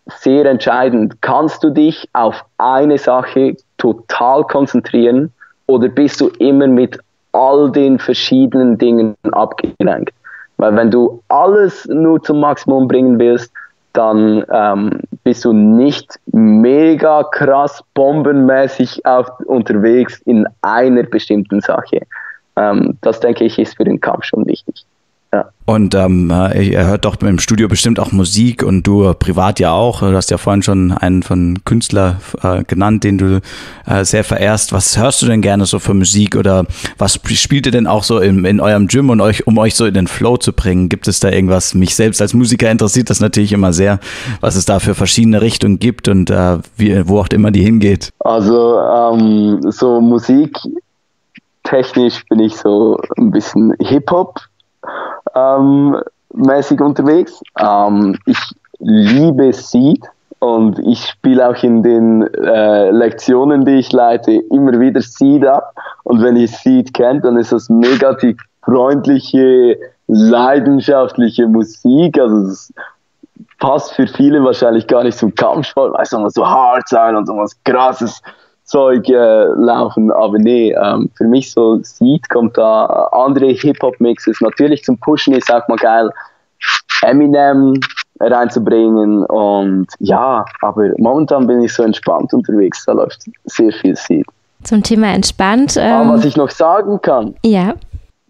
sehr entscheidend. Kannst du dich auf eine Sache total konzentrieren oder bist du immer mit all den verschiedenen Dingen abgelenkt? Weil wenn du alles nur zum Maximum bringen willst, dann ähm, bist du nicht mega krass bombenmäßig auf, unterwegs in einer bestimmten Sache. Ähm, das denke ich ist für den Kampf schon wichtig. Ja. Und ähm, ihr hört doch im Studio bestimmt auch Musik und du privat ja auch. Du hast ja vorhin schon einen von Künstler äh, genannt, den du äh, sehr verehrst. Was hörst du denn gerne so für Musik oder was spielt ihr denn auch so in, in eurem Gym und euch, um euch so in den Flow zu bringen? Gibt es da irgendwas? Mich selbst als Musiker interessiert das natürlich immer sehr, was es da für verschiedene Richtungen gibt und äh, wie, wo auch immer die hingeht. Also ähm, so Musik technisch bin ich so ein bisschen Hip-Hop ähm, mäßig unterwegs. Ähm, ich liebe Seed und ich spiele auch in den äh, Lektionen, die ich leite, immer wieder Seed ab. Und wenn ihr Seed kennt, dann ist das mega die freundliche, leidenschaftliche Musik. Also es passt für viele wahrscheinlich gar nicht zum Kampfsport, weil es so hart sein und so was krasses Zeug äh, laufen, aber nee, ähm, für mich so sieht, kommt da andere Hip-Hop-Mixes. Natürlich zum Pushen ist auch mal geil, Eminem reinzubringen und ja, aber momentan bin ich so entspannt unterwegs, da läuft sehr viel Seed. Zum Thema entspannt. Ähm, aber was ich noch sagen kann, ja.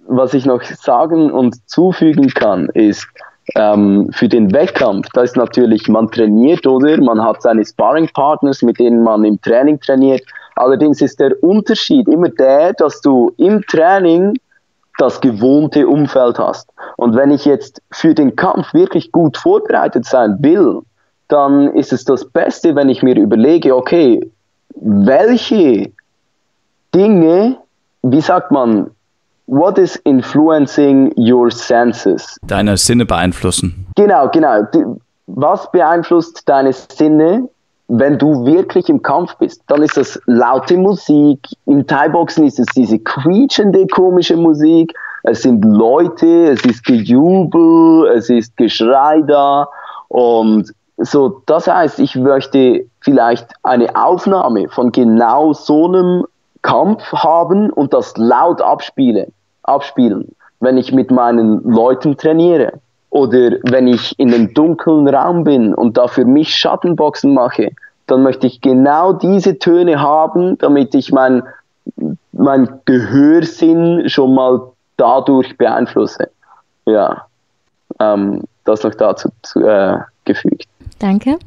was ich noch sagen und zufügen kann, ist, ähm, für den Wettkampf, da ist natürlich, man trainiert, oder? Man hat seine Sparring-Partners, mit denen man im Training trainiert. Allerdings ist der Unterschied immer der, dass du im Training das gewohnte Umfeld hast. Und wenn ich jetzt für den Kampf wirklich gut vorbereitet sein will, dann ist es das Beste, wenn ich mir überlege, okay, welche Dinge, wie sagt man, what is influencing your senses? Deine Sinne beeinflussen. Genau, genau. Was beeinflusst deine Sinne, wenn du wirklich im Kampf bist? Dann ist das laute Musik. Im Thai-Boxen ist es diese quietschende, komische Musik. Es sind Leute, es ist Gejubel, es ist Geschrei da. Und so, das heißt, ich möchte vielleicht eine Aufnahme von genau so einem Kampf haben und das laut abspielen, abspielen, wenn ich mit meinen Leuten trainiere. Oder wenn ich in einem dunklen Raum bin und da für mich Schattenboxen mache, dann möchte ich genau diese Töne haben, damit ich mein, mein Gehörsinn schon mal dadurch beeinflusse. Ja, ähm, das noch dazu zu, äh, gefügt. Danke.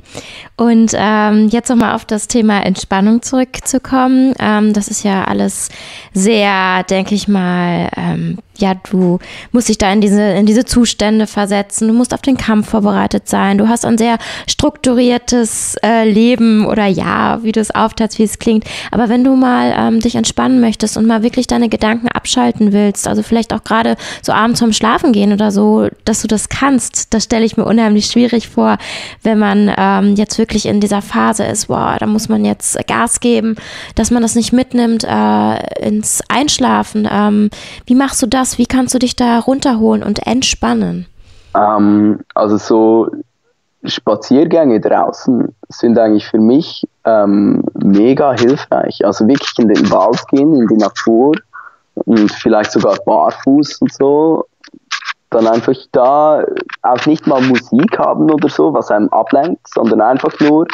Und ähm, jetzt nochmal auf das Thema Entspannung zurückzukommen. Ähm, das ist ja alles sehr, denke ich mal, ähm, ja, du musst dich da in diese, in diese Zustände versetzen, du musst auf den Kampf vorbereitet sein, du hast ein sehr strukturiertes äh, Leben oder ja, wie du es aufteilst, wie es klingt. Aber wenn du mal ähm, dich entspannen möchtest und mal wirklich deine Gedanken abschalten willst, also vielleicht auch gerade so abends zum Schlafen gehen oder so, dass du das kannst, das stelle ich mir unheimlich schwierig vor, wenn man ähm, jetzt wirklich in dieser Phase ist, boah, da muss man jetzt Gas geben, dass man das nicht mitnimmt äh, ins Einschlafen. Ähm, wie machst du das? Was? Wie kannst du dich da runterholen und entspannen? Ähm, also so Spaziergänge draußen sind eigentlich für mich ähm, mega hilfreich. Also wirklich in den Wald gehen, in die Natur und vielleicht sogar barfuß und so. Dann einfach da auch nicht mal Musik haben oder so, was einem ablenkt, sondern einfach nur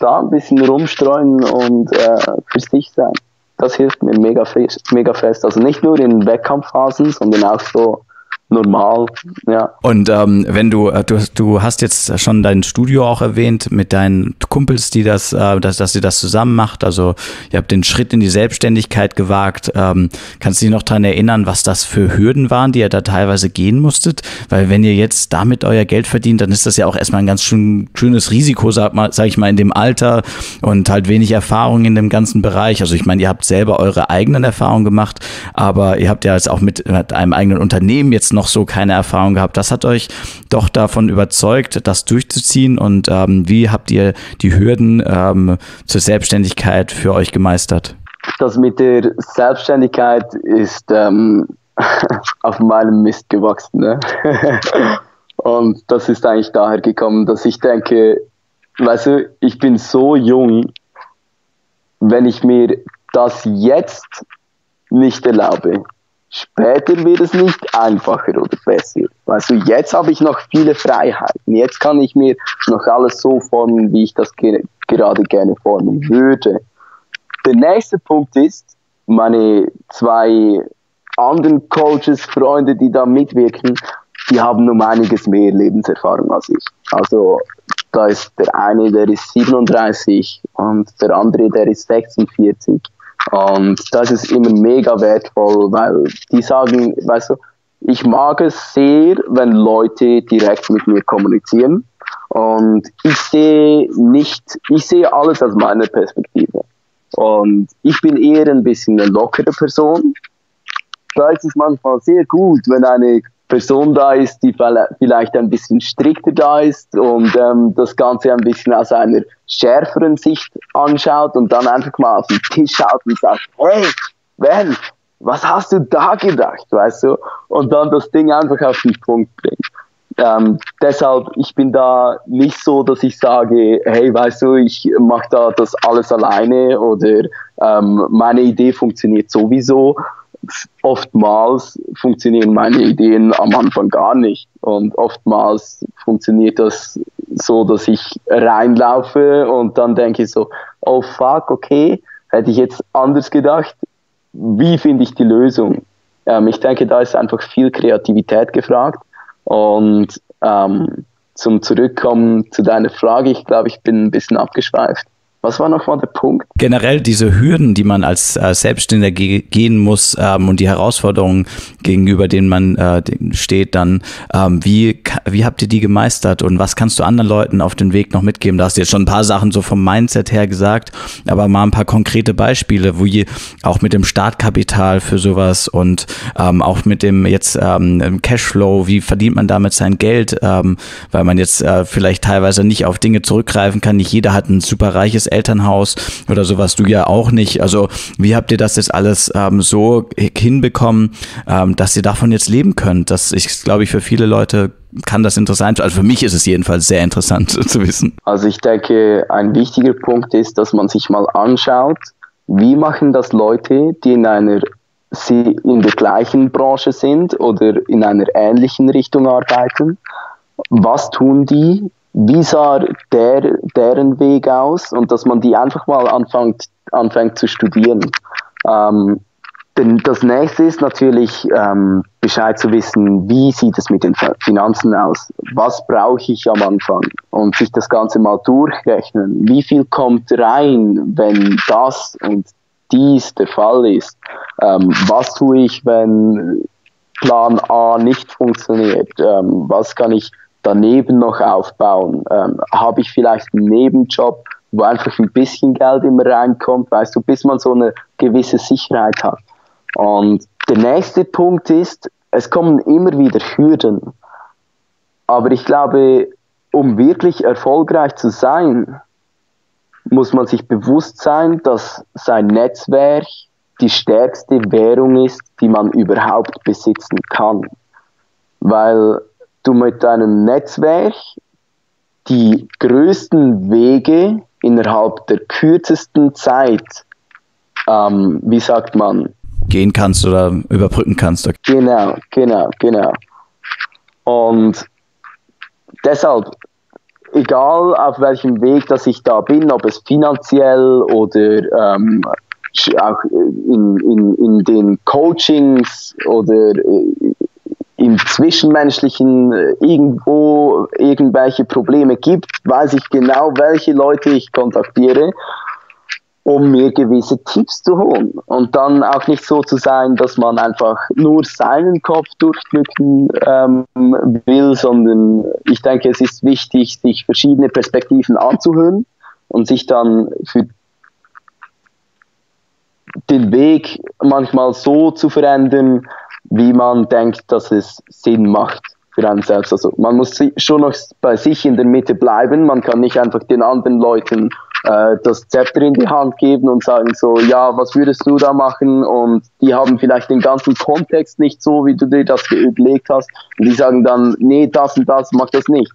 da ein bisschen rumstreuen und äh, für sich sein das hilft mir mega fest, mega fest. Also nicht nur in Wettkampfphasen, sondern auch so normal, ja. Und ähm, wenn du, äh, du, du hast jetzt schon dein Studio auch erwähnt mit deinen Kumpels, die das, äh, dass, dass ihr das zusammen macht. Also ihr habt den Schritt in die Selbstständigkeit gewagt. Ähm, kannst du dich noch daran erinnern, was das für Hürden waren, die ihr da teilweise gehen musstet? Weil wenn ihr jetzt damit euer Geld verdient, dann ist das ja auch erstmal ein ganz schön, schönes Risiko, sag, mal, sag ich mal, in dem Alter und halt wenig Erfahrung in dem ganzen Bereich. Also ich meine, ihr habt selber eure eigenen Erfahrungen gemacht, aber ihr habt ja jetzt auch mit, mit einem eigenen Unternehmen jetzt noch so keine Erfahrung gehabt. Das hat euch doch davon überzeugt, das durchzuziehen und ähm, wie habt ihr die Hürden ähm, zur Selbstständigkeit für euch gemeistert? Das mit der Selbstständigkeit ist ähm, auf meinem Mist gewachsen. Ne? und das ist eigentlich daher gekommen, dass ich denke, weißt du, ich bin so jung, wenn ich mir das jetzt nicht erlaube, Später wird es nicht einfacher oder besser. Weißt du, jetzt habe ich noch viele Freiheiten. Jetzt kann ich mir noch alles so formen, wie ich das ge gerade gerne formen würde. Der nächste Punkt ist, meine zwei anderen Coaches, Freunde, die da mitwirken, die haben um einiges mehr Lebenserfahrung als ich. Also da ist der eine, der ist 37 und der andere, der ist 46. Und das ist immer mega wertvoll, weil die sagen, weißt du, ich mag es sehr, wenn Leute direkt mit mir kommunizieren. Und ich sehe nicht, ich sehe alles aus meiner Perspektive. Und ich bin eher ein bisschen eine lockere Person. Da ist es manchmal sehr gut, wenn eine Person da ist, die vielleicht ein bisschen strikter da ist und ähm, das Ganze ein bisschen aus einer schärferen Sicht anschaut und dann einfach mal auf den Tisch schaut und sagt, hey, Ben, was hast du da gedacht, weißt du? Und dann das Ding einfach auf den Punkt bringt. Ähm, deshalb, ich bin da nicht so, dass ich sage, hey, weißt du, ich mache da das alles alleine oder ähm, meine Idee funktioniert sowieso. Oftmals funktionieren meine Ideen am Anfang gar nicht und oftmals funktioniert das so, dass ich reinlaufe und dann denke ich so, oh fuck, okay, hätte ich jetzt anders gedacht, wie finde ich die Lösung? Ähm, ich denke, da ist einfach viel Kreativität gefragt und ähm, zum Zurückkommen zu deiner Frage, ich glaube, ich bin ein bisschen abgeschweift. Was war nochmal der Punkt? Generell diese Hürden, die man als äh, Selbstständiger ge gehen muss ähm, und die Herausforderungen, gegenüber denen man äh, steht, dann ähm, wie, wie habt ihr die gemeistert und was kannst du anderen Leuten auf den Weg noch mitgeben? Da hast du jetzt schon ein paar Sachen so vom Mindset her gesagt, aber mal ein paar konkrete Beispiele, wo ihr auch mit dem Startkapital für sowas und ähm, auch mit dem jetzt ähm, Cashflow, wie verdient man damit sein Geld, ähm, weil man jetzt äh, vielleicht teilweise nicht auf Dinge zurückgreifen kann. Nicht jeder hat ein super reiches Elternhaus oder sowas, du ja auch nicht. Also wie habt ihr das jetzt alles ähm, so hinbekommen, ähm, dass ihr davon jetzt leben könnt? Das ist, glaube ich, für viele Leute kann das interessant, also für mich ist es jedenfalls sehr interessant zu wissen. Also ich denke, ein wichtiger Punkt ist, dass man sich mal anschaut, wie machen das Leute, die in einer in der gleichen Branche sind oder in einer ähnlichen Richtung arbeiten. Was tun die? Wie sah der, deren Weg aus und dass man die einfach mal anfängt, anfängt zu studieren. Ähm, denn das nächste ist natürlich ähm, Bescheid zu wissen, wie sieht es mit den Finanzen aus? Was brauche ich am Anfang? Und sich das Ganze mal durchrechnen. Wie viel kommt rein, wenn das und dies der Fall ist? Ähm, was tue ich, wenn Plan A nicht funktioniert? Ähm, was kann ich daneben noch aufbauen? Ähm, Habe ich vielleicht einen Nebenjob, wo einfach ein bisschen Geld immer reinkommt, weißt du, bis man so eine gewisse Sicherheit hat. Und der nächste Punkt ist, es kommen immer wieder Hürden. Aber ich glaube, um wirklich erfolgreich zu sein, muss man sich bewusst sein, dass sein Netzwerk die stärkste Währung ist, die man überhaupt besitzen kann. Weil du mit deinem Netzwerk die größten Wege innerhalb der kürzesten Zeit, ähm, wie sagt man? Gehen kannst oder überbrücken kannst. Genau, genau, genau. Und deshalb, egal auf welchem Weg, dass ich da bin, ob es finanziell oder ähm, auch in, in, in den Coachings oder äh, im Zwischenmenschlichen äh, irgendwo irgendwelche Probleme gibt, weiß ich genau, welche Leute ich kontaktiere, um mir gewisse Tipps zu holen. Und dann auch nicht so zu sein, dass man einfach nur seinen Kopf durchdrücken ähm, will, sondern ich denke, es ist wichtig, sich verschiedene Perspektiven anzuhören und sich dann für den Weg manchmal so zu verändern, wie man denkt, dass es Sinn macht für einen selbst. Also man muss schon noch bei sich in der Mitte bleiben. Man kann nicht einfach den anderen Leuten äh, das Zepter in die Hand geben und sagen so, ja, was würdest du da machen? Und die haben vielleicht den ganzen Kontext nicht so, wie du dir das überlegt hast. Und die sagen dann, nee, das und das, mach das nicht.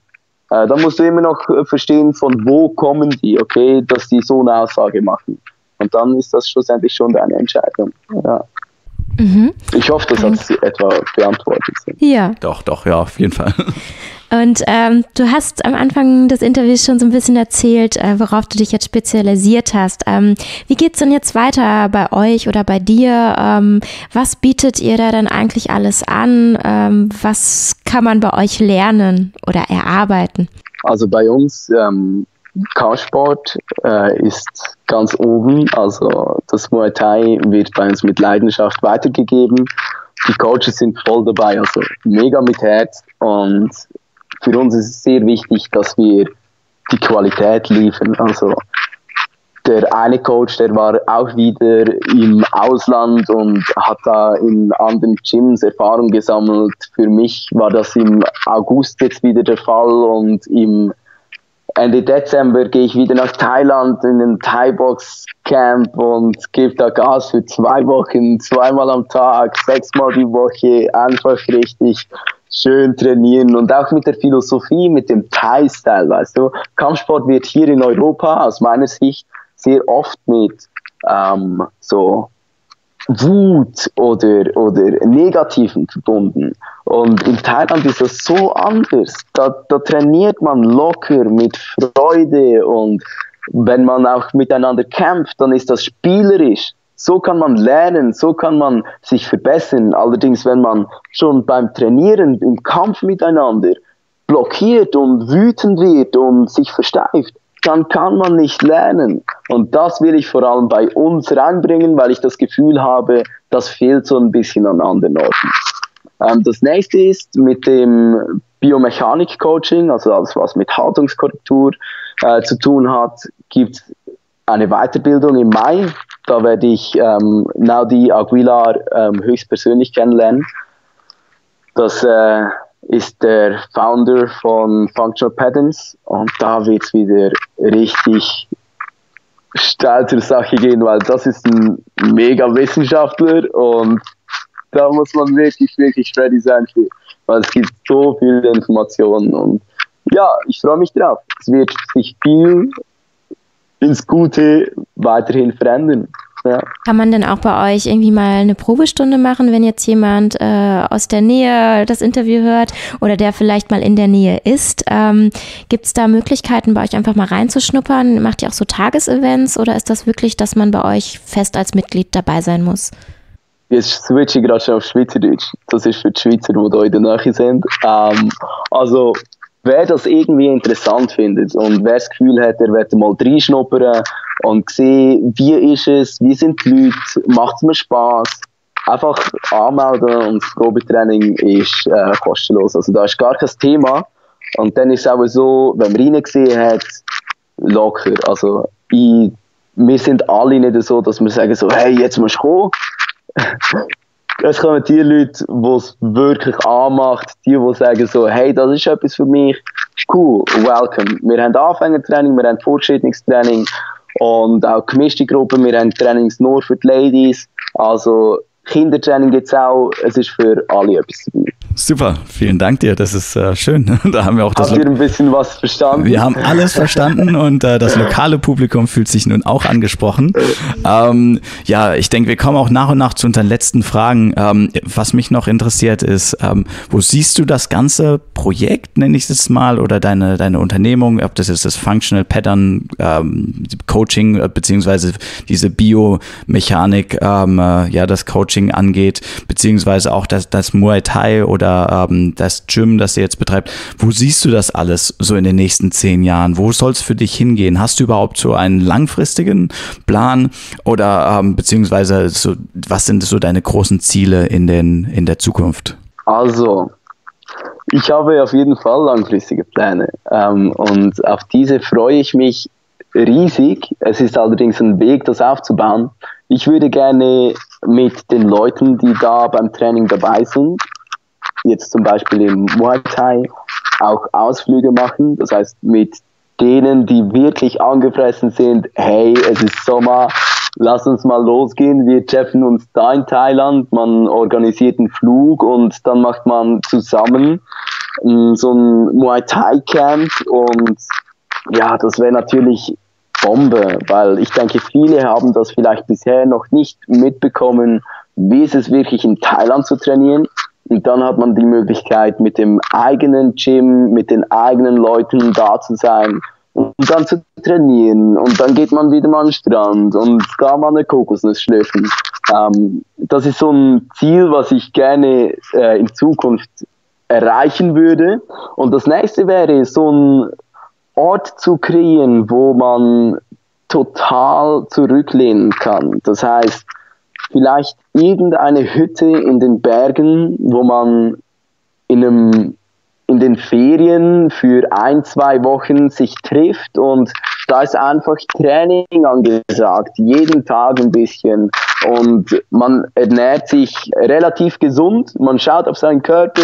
Äh, da musst du immer noch verstehen, von wo kommen die, okay, dass die so eine Aussage machen. Und dann ist das schlussendlich schon deine Entscheidung. Ja. Mhm. Ich hoffe, das hat Sie etwa beantwortet. Ja. Doch, doch, ja, auf jeden Fall. Und ähm, du hast am Anfang des Interviews schon so ein bisschen erzählt, äh, worauf du dich jetzt spezialisiert hast. Ähm, wie geht's denn jetzt weiter bei euch oder bei dir? Ähm, was bietet ihr da dann eigentlich alles an? Ähm, was kann man bei euch lernen oder erarbeiten? Also bei uns ähm, Kampfsport äh, ist ganz oben. Also das Muay Thai wird bei uns mit Leidenschaft weitergegeben. Die Coaches sind voll dabei, also mega mit Herz. Und für uns ist es sehr wichtig, dass wir die Qualität liefern. Also der eine Coach, der war auch wieder im Ausland und hat da in anderen Gyms Erfahrung gesammelt. Für mich war das im August jetzt wieder der Fall und im Ende Dezember gehe ich wieder nach Thailand in ein Thai-Box-Camp und gebe da Gas für zwei Wochen, zweimal am Tag, sechsmal die Woche, einfach richtig schön trainieren und auch mit der Philosophie, mit dem Thai-Style, weißt du. Kampfsport wird hier in Europa aus meiner Sicht sehr oft mit ähm, so Wut oder, oder Negativen verbunden. Und in Thailand ist das so anders. Da, da trainiert man locker mit Freude und wenn man auch miteinander kämpft, dann ist das spielerisch. So kann man lernen, so kann man sich verbessern. Allerdings, wenn man schon beim Trainieren im Kampf miteinander blockiert und wütend wird und sich versteift, dann kann man nicht lernen. Und das will ich vor allem bei uns reinbringen, weil ich das Gefühl habe, das fehlt so ein bisschen an anderen Orten. Ähm, das nächste ist mit dem Biomechanik-Coaching, also alles, was mit Haltungskorrektur äh, zu tun hat, gibt eine Weiterbildung im Mai. Da werde ich ähm, Naudi Aguilar ähm, höchstpersönlich kennenlernen. Das äh, ist der Founder von Functional Patterns und da wird es wieder richtig steil zur Sache gehen, weil das ist ein mega Wissenschaftler und da muss man wirklich, wirklich ready sein für, weil es gibt so viele Informationen und ja, ich freue mich drauf. Es wird sich viel ins Gute weiterhin verändern. Ja. Kann man denn auch bei euch irgendwie mal eine Probestunde machen, wenn jetzt jemand äh, aus der Nähe das Interview hört oder der vielleicht mal in der Nähe ist? Ähm, Gibt es da Möglichkeiten, bei euch einfach mal reinzuschnuppern? Macht ihr auch so Tagesevents oder ist das wirklich, dass man bei euch fest als Mitglied dabei sein muss? Jetzt switche ich gerade schon auf Schweizerdeutsch. Das ist für die Schweizer, die hier in der Nähe sind. Ähm, also wer das irgendwie interessant findet und wer das Gefühl hat, er wird mal reinschnuppern und sehen, wie ist es, wie sind die Leute, macht es mir Spaß, einfach anmelden und das Probetraining ist äh, kostenlos. Also da ist gar kein Thema. Und dann ist es auch so, wenn man reingesehen hat, locker. Also ich, wir sind alle nicht so, dass wir sagen so, hey, jetzt musst du kommen es kommen die Leute, die es wirklich anmacht, die, die sagen so, hey, das ist etwas für mich, cool, welcome. Wir haben Anfängertraining, wir haben Fortschrittungstraining und auch gemischte Gruppen, wir haben Trainings nur für die Ladies, also Kindertraining gibt es auch, es ist für alle etwas dabei. Super, vielen Dank dir, das ist äh, schön. Da haben wir auch das Habt ihr ein bisschen was verstanden? Wir haben alles verstanden und äh, das lokale Publikum fühlt sich nun auch angesprochen. Ähm, ja, ich denke, wir kommen auch nach und nach zu unseren letzten Fragen. Ähm, was mich noch interessiert ist, ähm, wo siehst du das ganze Projekt, nenne ich es mal, oder deine, deine Unternehmung, ob das jetzt das Functional Pattern ähm, Coaching äh, beziehungsweise diese Biomechanik, ähm, äh, ja, das Coaching angeht, beziehungsweise auch das, das Muay Thai oder oder ähm, das Gym, das ihr jetzt betreibt. Wo siehst du das alles so in den nächsten zehn Jahren? Wo soll es für dich hingehen? Hast du überhaupt so einen langfristigen Plan oder ähm, beziehungsweise so, was sind so deine großen Ziele in, den, in der Zukunft? Also, ich habe auf jeden Fall langfristige Pläne ähm, und auf diese freue ich mich riesig. Es ist allerdings ein Weg, das aufzubauen. Ich würde gerne mit den Leuten, die da beim Training dabei sind, jetzt zum Beispiel im Muay Thai auch Ausflüge machen. Das heißt, mit denen, die wirklich angefressen sind, hey, es ist Sommer, lass uns mal losgehen, wir treffen uns da in Thailand, man organisiert einen Flug und dann macht man zusammen mm, so ein Muay Thai Camp. Und ja, das wäre natürlich Bombe, weil ich denke, viele haben das vielleicht bisher noch nicht mitbekommen, wie ist es wirklich in Thailand zu trainieren Und dann hat man die Möglichkeit, mit dem eigenen Gym, mit den eigenen Leuten da zu sein und dann zu trainieren. Und dann geht man wieder mal an den Strand und da mal eine Kokosnuss schlürfen. Ähm, das ist so ein Ziel, was ich gerne äh, in Zukunft erreichen würde. Und das nächste wäre, so ein Ort zu kreieren, wo man total zurücklehnen kann. Das heißt, vielleicht irgendeine Hütte in den Bergen, wo man in, einem, in den Ferien für ein, zwei Wochen sich trifft und da ist einfach Training angesagt, jeden Tag ein bisschen. Und man ernährt sich relativ gesund, man schaut auf seinen Körper,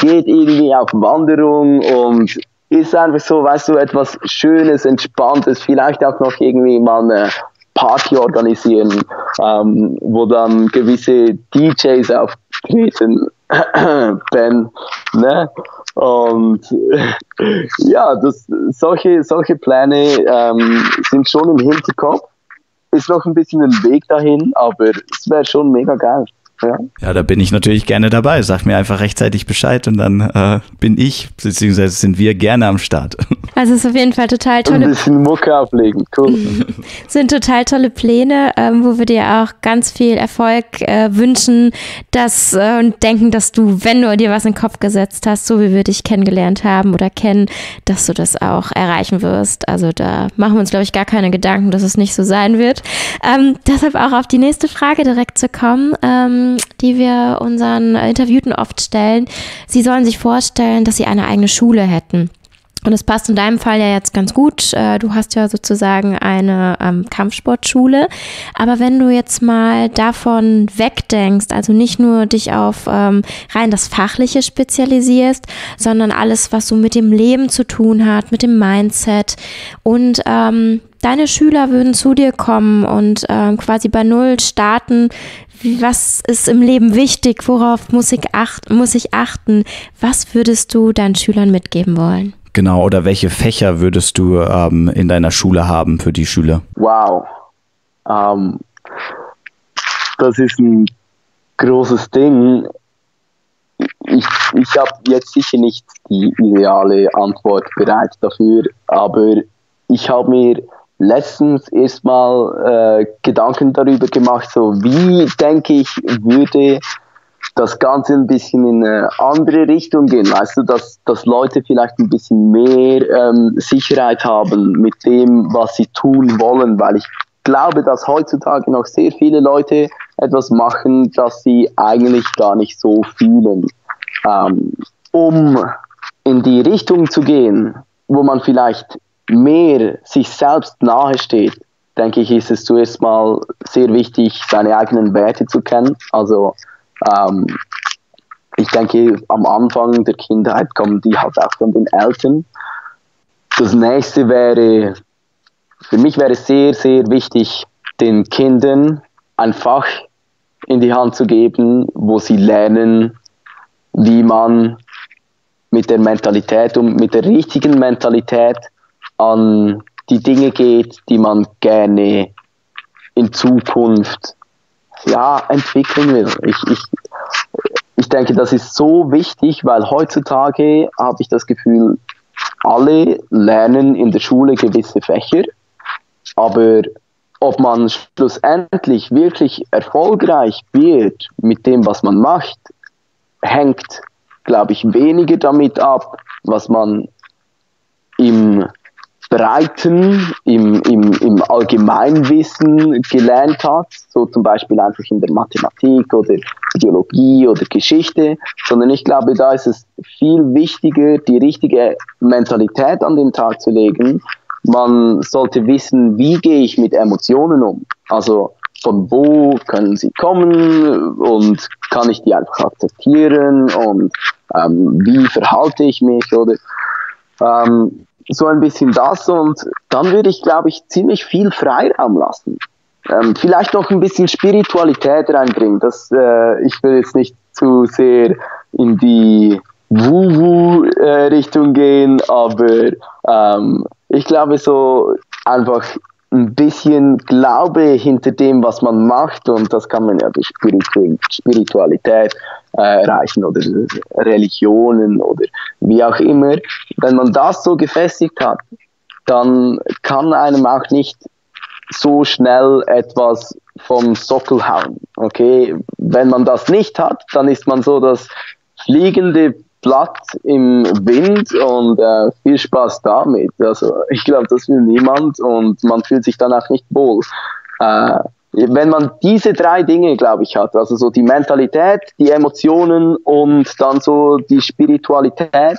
geht irgendwie auf Wanderung und ist einfach so, weißt du, etwas Schönes, Entspanntes, vielleicht auch noch irgendwie mal eine Party organisieren, ähm, wo dann gewisse DJs auftreten, Ben, ne? Und ja, das, solche, solche Pläne ähm, sind schon im Hinterkopf. Ist noch ein bisschen ein Weg dahin, aber es wäre schon mega geil. Ja. ja, da bin ich natürlich gerne dabei. Sag mir einfach rechtzeitig Bescheid und dann äh, bin ich, beziehungsweise sind wir gerne am Start. Also es ist auf jeden Fall total tolle. Ein bisschen Mucke auflegen, cool. sind total tolle Pläne, ähm, wo wir dir auch ganz viel Erfolg äh, wünschen, dass äh, und denken, dass du, wenn du dir was in den Kopf gesetzt hast, so wie wir dich kennengelernt haben oder kennen, dass du das auch erreichen wirst. Also da machen wir uns, glaube ich, gar keine Gedanken, dass es nicht so sein wird. Ähm, deshalb auch auf die nächste Frage direkt zu kommen, ähm, die wir unseren Interviewten oft stellen. Sie sollen sich vorstellen, dass sie eine eigene Schule hätten. Und es passt in deinem Fall ja jetzt ganz gut. Äh, du hast ja sozusagen eine ähm, Kampfsportschule. Aber wenn du jetzt mal davon wegdenkst, also nicht nur dich auf ähm, rein das Fachliche spezialisierst, sondern alles, was so mit dem Leben zu tun hat, mit dem Mindset und ähm, deine Schüler würden zu dir kommen und ähm, quasi bei Null starten. Was ist im Leben wichtig? Worauf muss ich, acht, muss ich achten? Was würdest du deinen Schülern mitgeben wollen? Genau, oder welche Fächer würdest du ähm, in deiner Schule haben für die Schüler? Wow. Ähm, das ist ein großes Ding. Ich, ich habe jetzt sicher nicht die ideale Antwort bereit dafür, aber ich habe mir letztens erstmal äh, Gedanken darüber gemacht, so wie denke ich, würde das Ganze ein bisschen in eine andere Richtung gehen. Weißt du, dass, dass Leute vielleicht ein bisschen mehr ähm, Sicherheit haben mit dem, was sie tun wollen, weil ich glaube, dass heutzutage noch sehr viele Leute etwas machen, das sie eigentlich gar nicht so fühlen. Ähm, um in die Richtung zu gehen, wo man vielleicht mehr sich selbst nahe steht, denke ich, ist es zuerst mal sehr wichtig, seine eigenen Werte zu kennen. Also ähm, ich denke, am Anfang der Kindheit kommen die halt auch von den Eltern. Das nächste wäre, für mich wäre es sehr, sehr wichtig, den Kindern ein Fach in die Hand zu geben, wo sie lernen, wie man mit der Mentalität und mit der richtigen Mentalität an die Dinge geht, die man gerne in Zukunft ja, entwickeln will. Ich, ich, ich denke, das ist so wichtig, weil heutzutage habe ich das Gefühl, alle lernen in der Schule gewisse Fächer, aber ob man schlussendlich wirklich erfolgreich wird mit dem, was man macht, hängt, glaube ich, weniger damit ab, was man im Breiten im, im, im Allgemeinwissen gelernt hat, so zum Beispiel einfach in der Mathematik oder Biologie oder Geschichte, sondern ich glaube, da ist es viel wichtiger, die richtige Mentalität an den Tag zu legen. Man sollte wissen, wie gehe ich mit Emotionen um? Also von wo können sie kommen? Und kann ich die einfach akzeptieren? Und ähm, wie verhalte ich mich? Oder ähm, so ein bisschen das und dann würde ich, glaube ich, ziemlich viel Freiraum lassen. Ähm, vielleicht noch ein bisschen Spiritualität reinbringen. Das, äh, ich will jetzt nicht zu sehr in die Wu-Wu-Richtung gehen, aber ähm, ich glaube so einfach ein bisschen Glaube hinter dem, was man macht und das kann man ja durch Spiritualität äh, erreichen oder Religionen oder wie auch immer. Wenn man das so gefestigt hat, dann kann einem auch nicht so schnell etwas vom Sockel hauen. Okay, wenn man das nicht hat, dann ist man so das fliegende Blatt im Wind und äh, viel Spaß damit. Also ich glaube, das will niemand und man fühlt sich danach nicht wohl. Äh, wenn man diese drei Dinge, glaube ich, hat, also so die Mentalität, die Emotionen und dann so die Spiritualität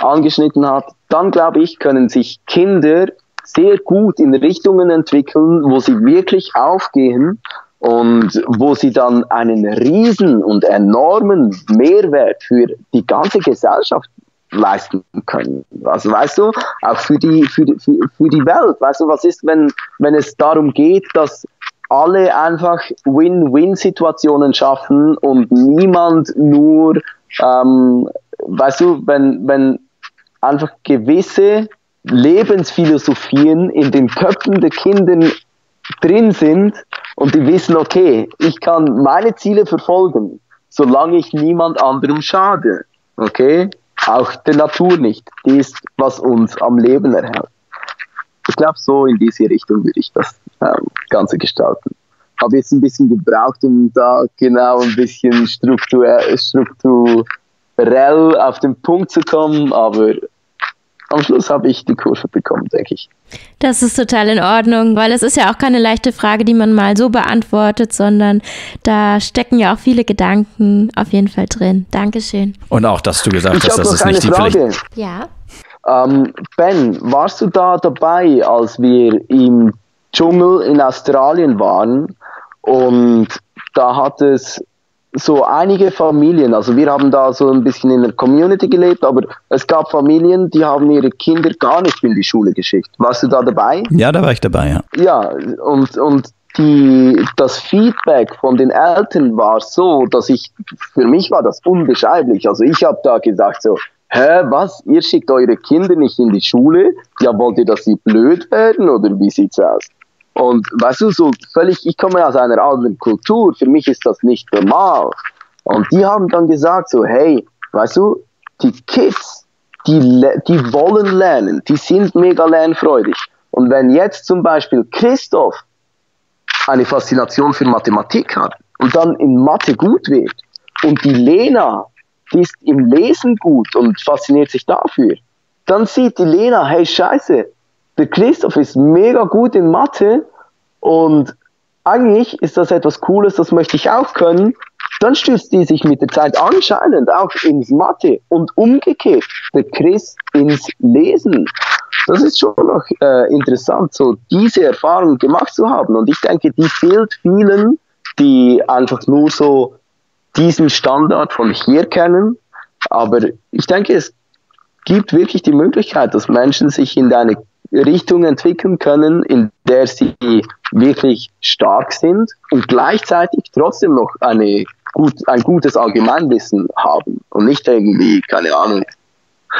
angeschnitten hat, dann glaube ich, können sich Kinder sehr gut in Richtungen entwickeln, wo sie wirklich aufgehen und wo sie dann einen riesen und enormen Mehrwert für die ganze Gesellschaft leisten können. Also weißt du, auch für die, für die, für, die Welt. Weißt du, was ist, wenn, wenn es darum geht, dass alle einfach Win-Win-Situationen schaffen und niemand nur, ähm, weißt du, wenn, wenn einfach gewisse Lebensphilosophien in den Köpfen der Kinder drin sind und die wissen, okay, ich kann meine Ziele verfolgen, solange ich niemand anderem schade. Okay? Auch der Natur nicht. Die ist, was uns am Leben erhält. Ich glaube, so in diese Richtung würde ich das ähm, Ganze gestalten. Habe jetzt ein bisschen gebraucht, um da genau ein bisschen strukturell, strukturell auf den Punkt zu kommen, aber am Schluss habe ich die Kurve bekommen, denke ich. Das ist total in Ordnung, weil es ist ja auch keine leichte Frage, die man mal so beantwortet, sondern da stecken ja auch viele Gedanken auf jeden Fall drin. Dankeschön. Und auch, dass du gesagt ich hast, das ist nicht die Frage. Pflicht. Ja. Ähm, ben, warst du da dabei, als wir im Dschungel in Australien waren und da hat es so einige Familien, also wir haben da so ein bisschen in der Community gelebt, aber es gab Familien, die haben ihre Kinder gar nicht in die Schule geschickt. Warst du da dabei? Ja, da war ich dabei, ja. Ja, und, und die, das Feedback von den Eltern war so, dass ich, für mich war das unbeschreiblich. Also ich habe da gesagt so, hä, was, ihr schickt eure Kinder nicht in die Schule? Ja, wollt ihr, dass sie blöd werden oder wie sieht's aus? Und weißt du, so völlig, ich komme aus einer anderen Kultur, für mich ist das nicht normal. Und die haben dann gesagt so, hey, weißt du, die Kids, die, die wollen lernen, die sind mega lernfreudig. Und wenn jetzt zum Beispiel Christoph eine Faszination für Mathematik hat und dann in Mathe gut wird und die Lena, die ist im Lesen gut und fasziniert sich dafür, dann sieht die Lena, hey Scheiße, der Christoph ist mega gut in Mathe und eigentlich ist das etwas Cooles, das möchte ich auch können. Dann stürzt die sich mit der Zeit anscheinend auch ins Mathe und umgekehrt der Chris ins Lesen. Das ist schon noch äh, interessant, so diese Erfahrung gemacht zu haben. Und ich denke, die fehlt vielen, die einfach nur so diesen Standard von hier kennen. Aber ich denke, es gibt wirklich die Möglichkeit, dass Menschen sich in eine Richtung entwickeln können, in der sie wirklich stark sind und gleichzeitig trotzdem noch eine gut, ein gutes Allgemeinwissen haben und nicht irgendwie, keine Ahnung,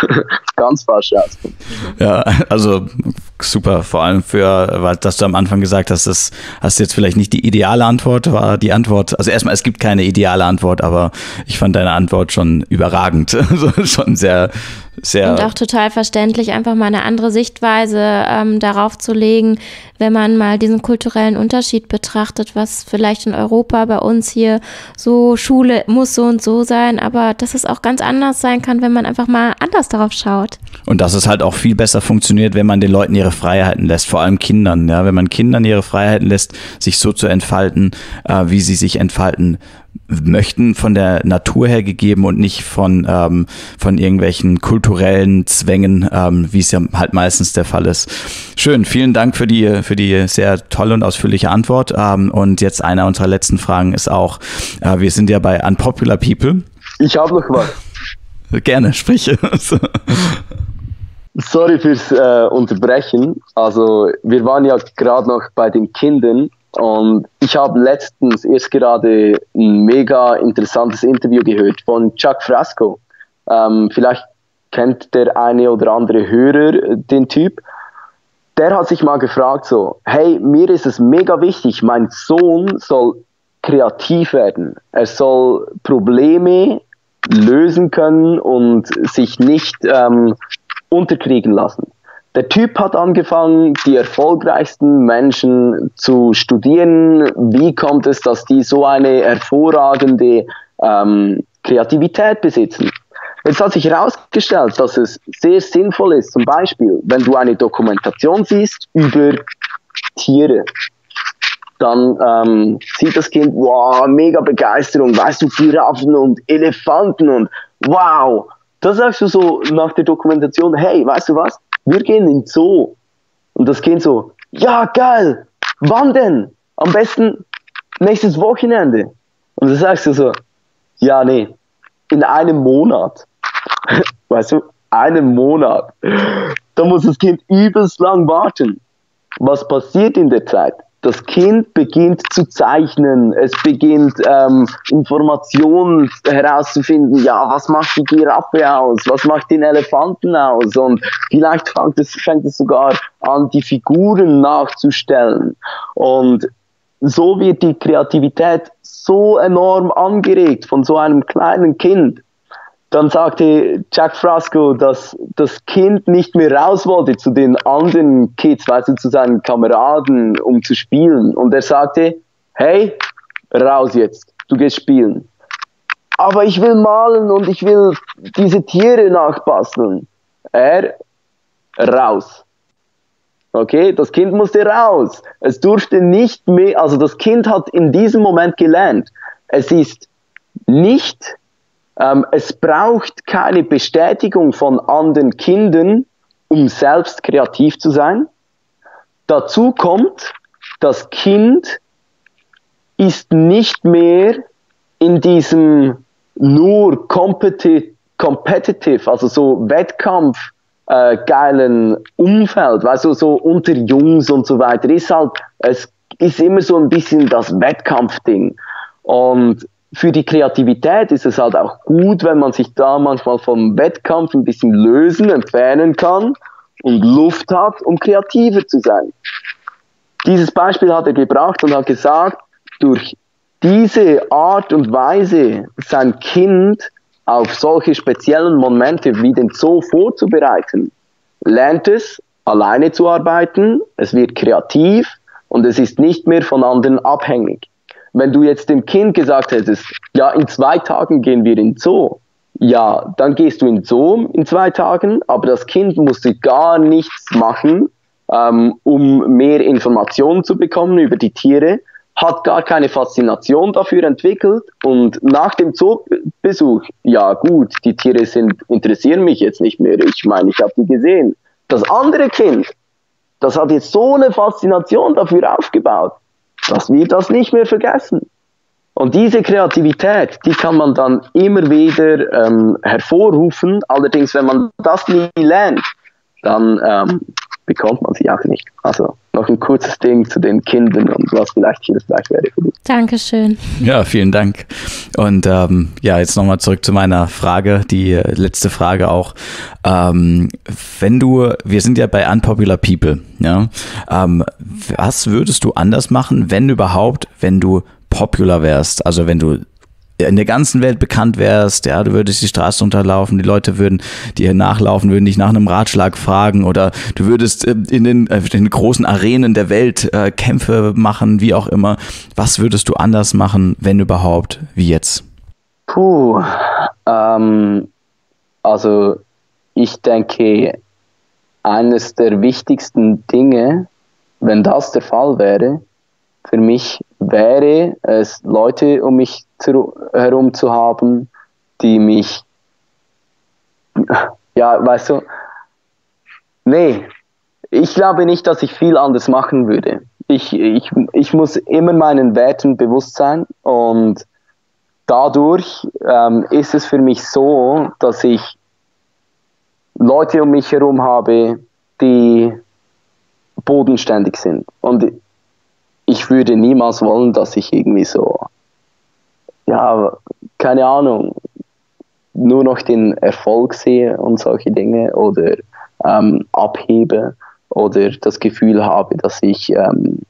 ganz falsch rauskommt. Ja, also super, vor allem für, weil dass du am Anfang gesagt hast, das hast jetzt vielleicht nicht die ideale Antwort, war die Antwort, also erstmal, es gibt keine ideale Antwort, aber ich fand deine Antwort schon überragend, also schon sehr, sehr. Und auch total verständlich, einfach mal eine andere Sichtweise ähm, darauf zu legen, wenn man mal diesen kulturellen Unterschied betrachtet, was vielleicht in Europa bei uns hier so Schule muss so und so sein, aber dass es auch ganz anders sein kann, wenn man einfach mal anders darauf schaut. Und dass es halt auch viel besser funktioniert, wenn man den Leuten ihre Freiheiten lässt, vor allem Kindern, ja, wenn man Kindern ihre Freiheiten lässt, sich so zu entfalten, äh, wie sie sich entfalten möchten, von der Natur her gegeben und nicht von, ähm, von irgendwelchen kulturellen Zwängen, ähm, wie es ja halt meistens der Fall ist. Schön, vielen Dank für die, für die sehr tolle und ausführliche Antwort. Ähm, und jetzt einer unserer letzten Fragen ist auch, äh, wir sind ja bei Unpopular People. Ich habe noch was. Gerne, sprich. Sorry fürs äh, Unterbrechen. Also wir waren ja gerade noch bei den Kindern und ich habe letztens erst gerade ein mega interessantes Interview gehört von Chuck Frasco. Ähm, vielleicht kennt der eine oder andere Hörer den Typ. der hat sich mal gefragt so, hey, mir ist es mega wichtig, mein Sohn soll kreativ werden. Er soll Probleme lösen können und sich nicht ähm, unterkriegen lassen. Der Typ hat angefangen, die erfolgreichsten Menschen zu studieren. Wie kommt es, dass die so eine hervorragende ähm, Kreativität besitzen? Jetzt hat sich herausgestellt, dass es sehr sinnvoll ist, zum Beispiel, wenn du eine Dokumentation siehst über Tiere, dann ähm, sieht das Kind, wow, mega Begeisterung, weißt du, Giraffen und Elefanten und wow. Da sagst du so nach der Dokumentation, hey, weißt du was, wir gehen in den Zoo. Und das Kind so, ja, geil, wann denn? Am besten nächstes Wochenende. Und da sagst du so, ja, nee, in einem Monat. weißt du, einen Monat. Da muss das Kind übelst lang warten. Was passiert in der Zeit? Das Kind beginnt zu zeichnen, es beginnt ähm, Informationen herauszufinden, ja, was macht die Giraffe aus, was macht den Elefanten aus und vielleicht fängt es, fängt es sogar an, die Figuren nachzustellen. Und so wird die Kreativität so enorm angeregt von so einem kleinen Kind. Dann sagte Jack Frasco, dass das Kind nicht mehr raus wollte zu den anderen Kids, weißt du, zu seinen Kameraden, um zu spielen. Und er sagte, hey, raus jetzt, du gehst spielen. Aber ich will malen und ich will diese Tiere nachbasteln. Er, raus. Okay, das Kind musste raus. Es durfte nicht mehr, also das Kind hat in diesem Moment gelernt, es ist nicht ähm, es braucht keine Bestätigung von anderen Kindern, um selbst kreativ zu sein. Dazu kommt, das Kind ist nicht mehr in diesem nur competitive, also so Wettkampf äh, geilen Umfeld, weißt du, so unter Jungs und so weiter, ist halt, es ist immer so ein bisschen das Wettkampfding. Und für die Kreativität ist es halt auch gut, wenn man sich da manchmal vom Wettkampf ein bisschen lösen, entfernen kann und Luft hat, um kreativer zu sein. Dieses Beispiel hat er gebracht und hat gesagt, durch diese Art und Weise sein Kind auf solche speziellen Momente wie den Zoo vorzubereiten, lernt es alleine zu arbeiten, es wird kreativ und es ist nicht mehr von anderen abhängig. Wenn du jetzt dem Kind gesagt hättest, ja, in zwei Tagen gehen wir in den Zoo, ja, dann gehst du in den Zoo in zwei Tagen, aber das Kind musste gar nichts machen, ähm, um mehr Informationen zu bekommen über die Tiere, hat gar keine Faszination dafür entwickelt und nach dem Zoobesuch, ja gut, die Tiere sind, interessieren mich jetzt nicht mehr, ich meine, ich habe die gesehen. Das andere Kind, das hat jetzt so eine Faszination dafür aufgebaut, dass wir das nicht mehr vergessen. Und diese Kreativität, die kann man dann immer wieder ähm, hervorrufen. Allerdings, wenn man das nie lernt, dann ähm, bekommt man sie auch nicht. Also noch ein kurzes Ding zu den Kindern und was vielleicht hilfreich wäre für dich. Dankeschön. Ja, vielen Dank. Und ähm, ja, jetzt nochmal zurück zu meiner Frage, die letzte Frage auch. Ähm, wenn du, wir sind ja bei Unpopular People, ja, ähm, was würdest du anders machen, wenn überhaupt, wenn du popular wärst? Also wenn du in der ganzen Welt bekannt wärst, ja, du würdest die Straße unterlaufen, die Leute würden dir nachlaufen, würden dich nach einem Ratschlag fragen oder du würdest äh, in den, äh, in den großen Arenen der Welt äh, Kämpfe machen, wie auch immer. Was würdest du anders machen, wenn überhaupt, wie jetzt? Puh, ähm, also ich denke, eines der wichtigsten Dinge, wenn das der Fall wäre, für mich wäre es, Leute um mich zu, herum zu haben, die mich, ja, weißt du, nee, ich glaube nicht, dass ich viel anders machen würde. Ich, ich, ich muss immer meinen Werten bewusst sein und dadurch ähm, ist es für mich so, dass ich Leute um mich herum habe, die bodenständig sind. Und ich würde niemals wollen, dass ich irgendwie so, ja, keine Ahnung, nur noch den Erfolg sehe und solche Dinge oder ähm, abhebe oder das Gefühl habe, dass ich ähm,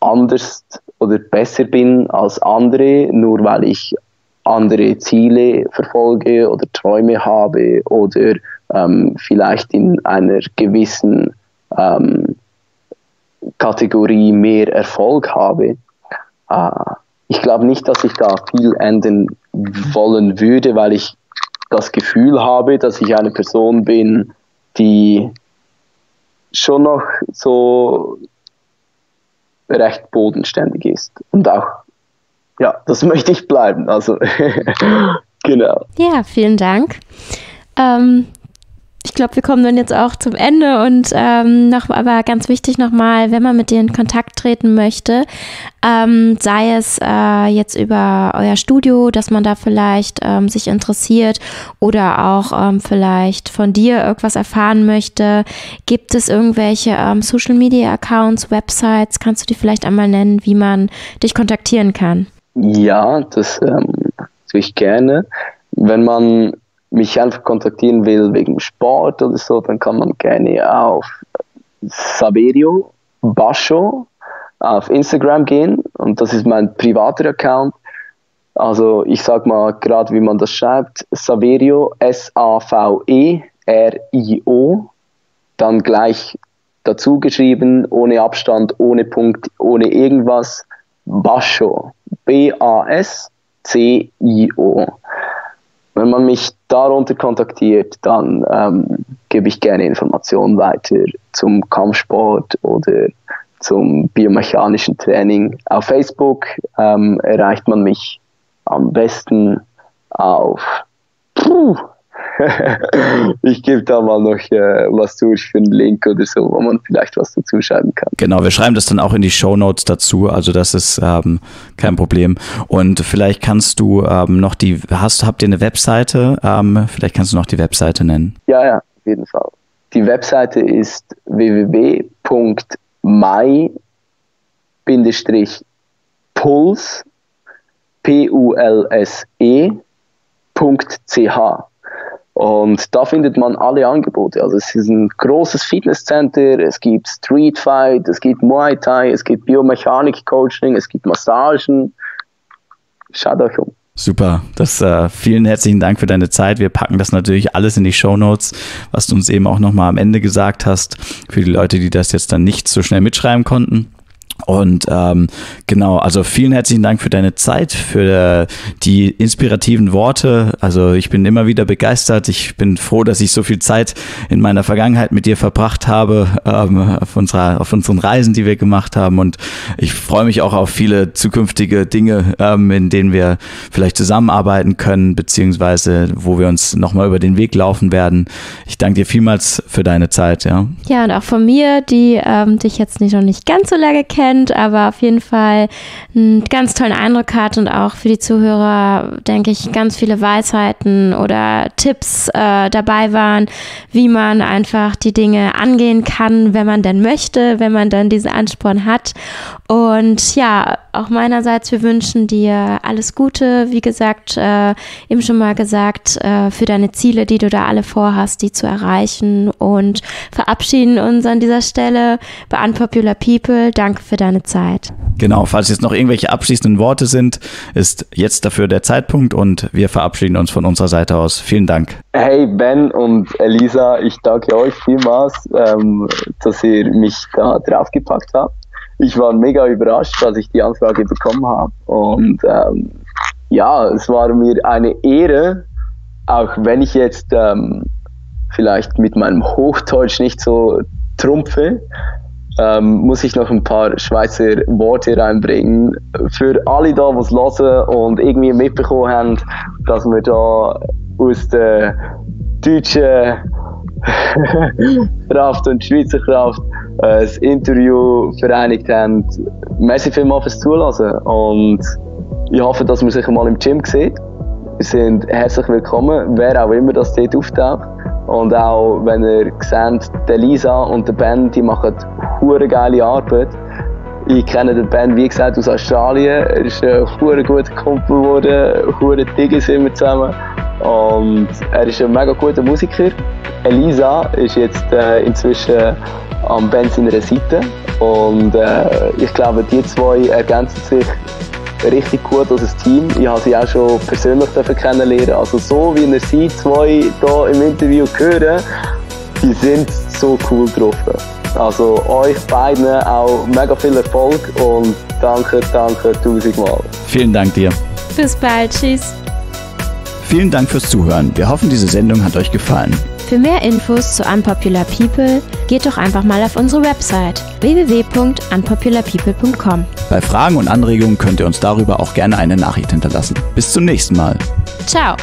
anders oder besser bin als andere, nur weil ich andere Ziele verfolge oder Träume habe oder ähm, vielleicht in einer gewissen ähm, Kategorie mehr Erfolg habe. Äh, ich glaube nicht, dass ich da viel ändern wollen würde, weil ich das Gefühl habe, dass ich eine Person bin, die schon noch so recht bodenständig ist und auch ja, das möchte ich bleiben. Also genau. Ja, vielen Dank. Ähm, ich glaube, wir kommen dann jetzt auch zum Ende und ähm, noch, aber ganz wichtig nochmal, wenn man mit dir in Kontakt treten möchte, ähm, sei es äh, jetzt über euer Studio, dass man da vielleicht ähm, sich interessiert oder auch ähm, vielleicht von dir irgendwas erfahren möchte, gibt es irgendwelche ähm, Social Media Accounts, Websites? Kannst du die vielleicht einmal nennen, wie man dich kontaktieren kann? Ja, das ähm, tue ich gerne. Wenn man mich einfach kontaktieren will wegen Sport oder so, dann kann man gerne auf Saverio Bascho auf Instagram gehen und das ist mein privater Account. Also ich sag mal gerade, wie man das schreibt, Saverio S-A-V-E-R-I-O, dann gleich dazu geschrieben, ohne Abstand, ohne Punkt, ohne irgendwas, Bascho, B-A-S-C-I-O. Wenn man mich darunter kontaktiert, dann ähm, gebe ich gerne Informationen weiter zum Kampfsport oder zum biomechanischen Training. Auf Facebook ähm, erreicht man mich am besten auf puh, ich gebe da mal noch äh, was durch für einen Link oder so, wo man vielleicht was dazu schreiben kann. Genau, wir schreiben das dann auch in die Show Notes dazu, also das ist ähm, kein Problem. Und vielleicht kannst du ähm, noch die, hast, habt ihr eine Webseite? Ähm, vielleicht kannst du noch die Webseite nennen. Ja, ja, auf jeden Fall. Die Webseite ist www.my-puls, P-U-L-S-E.ch. Und da findet man alle Angebote. Also es ist ein großes Fitnesscenter, es gibt Street Fight, es gibt Muay Thai, es gibt Biomechanik-Coaching, es gibt Massagen. Schaut euch um. Super, das äh, vielen herzlichen Dank für deine Zeit. Wir packen das natürlich alles in die Show Notes, was du uns eben auch nochmal am Ende gesagt hast, für die Leute, die das jetzt dann nicht so schnell mitschreiben konnten. Und ähm, genau, also vielen herzlichen Dank für deine Zeit, für die inspirativen Worte. Also ich bin immer wieder begeistert. Ich bin froh, dass ich so viel Zeit in meiner Vergangenheit mit dir verbracht habe, ähm, auf, unserer, auf unseren Reisen, die wir gemacht haben. Und ich freue mich auch auf viele zukünftige Dinge, ähm, in denen wir vielleicht zusammenarbeiten können, beziehungsweise wo wir uns nochmal über den Weg laufen werden. Ich danke dir vielmals für deine Zeit. Ja, ja und auch von mir, die ähm, dich jetzt nicht noch nicht ganz so lange kennen kennt, aber auf jeden Fall einen ganz tollen Eindruck hat und auch für die Zuhörer, denke ich, ganz viele Weisheiten oder Tipps äh, dabei waren, wie man einfach die Dinge angehen kann, wenn man denn möchte, wenn man dann diesen Ansporn hat. Und ja, auch meinerseits, wir wünschen dir alles Gute, wie gesagt, äh, eben schon mal gesagt, äh, für deine Ziele, die du da alle vorhast, die zu erreichen und verabschieden uns an dieser Stelle bei Unpopular People. Danke für deine Zeit. Genau, falls jetzt noch irgendwelche abschließenden Worte sind, ist jetzt dafür der Zeitpunkt und wir verabschieden uns von unserer Seite aus. Vielen Dank. Hey Ben und Elisa, ich danke euch vielmals, ähm, dass ihr mich da draufgepackt habt ich war mega überrascht, als ich die Anfrage bekommen habe. Und ähm, ja, es war mir eine Ehre, auch wenn ich jetzt ähm, vielleicht mit meinem Hochdeutsch nicht so trumpfe, ähm, muss ich noch ein paar Schweizer Worte reinbringen. Für alle da, die es hören und irgendwie mitbekommen haben, dass wir da aus der deutschen Kraft und Schweizer Kraft das Interview vereinigt haben. Merci vielmals fürs Zulassen und ich hoffe, dass man sich mal im Gym sieht. Wir sind herzlich willkommen, wer auch immer das dort auftaucht. Und auch wenn ihr seht, der Lisa und der Ben, die machen hure geile Arbeit. Ich kenne den Ben, wie gesagt, aus Australien. Er ist ein hure guter Kumpel geworden, hure Digger sind wir zusammen. Und er ist ein mega guter Musiker. Elisa ist jetzt äh, inzwischen an Ben seiner Seite. Und äh, ich glaube, die zwei ergänzen sich richtig gut als Team. Ich habe sie auch schon persönlich kennenlernen. Also so wie ihr sie zwei hier im Interview hören, die sind so cool getroffen. Also euch beiden auch mega viel Erfolg und danke, danke tausendmal. Vielen Dank dir. Bis bald, tschüss. Vielen Dank fürs Zuhören. Wir hoffen, diese Sendung hat euch gefallen. Für mehr Infos zu Unpopular People geht doch einfach mal auf unsere Website www.unpopularpeople.com. Bei Fragen und Anregungen könnt ihr uns darüber auch gerne eine Nachricht hinterlassen. Bis zum nächsten Mal. Ciao.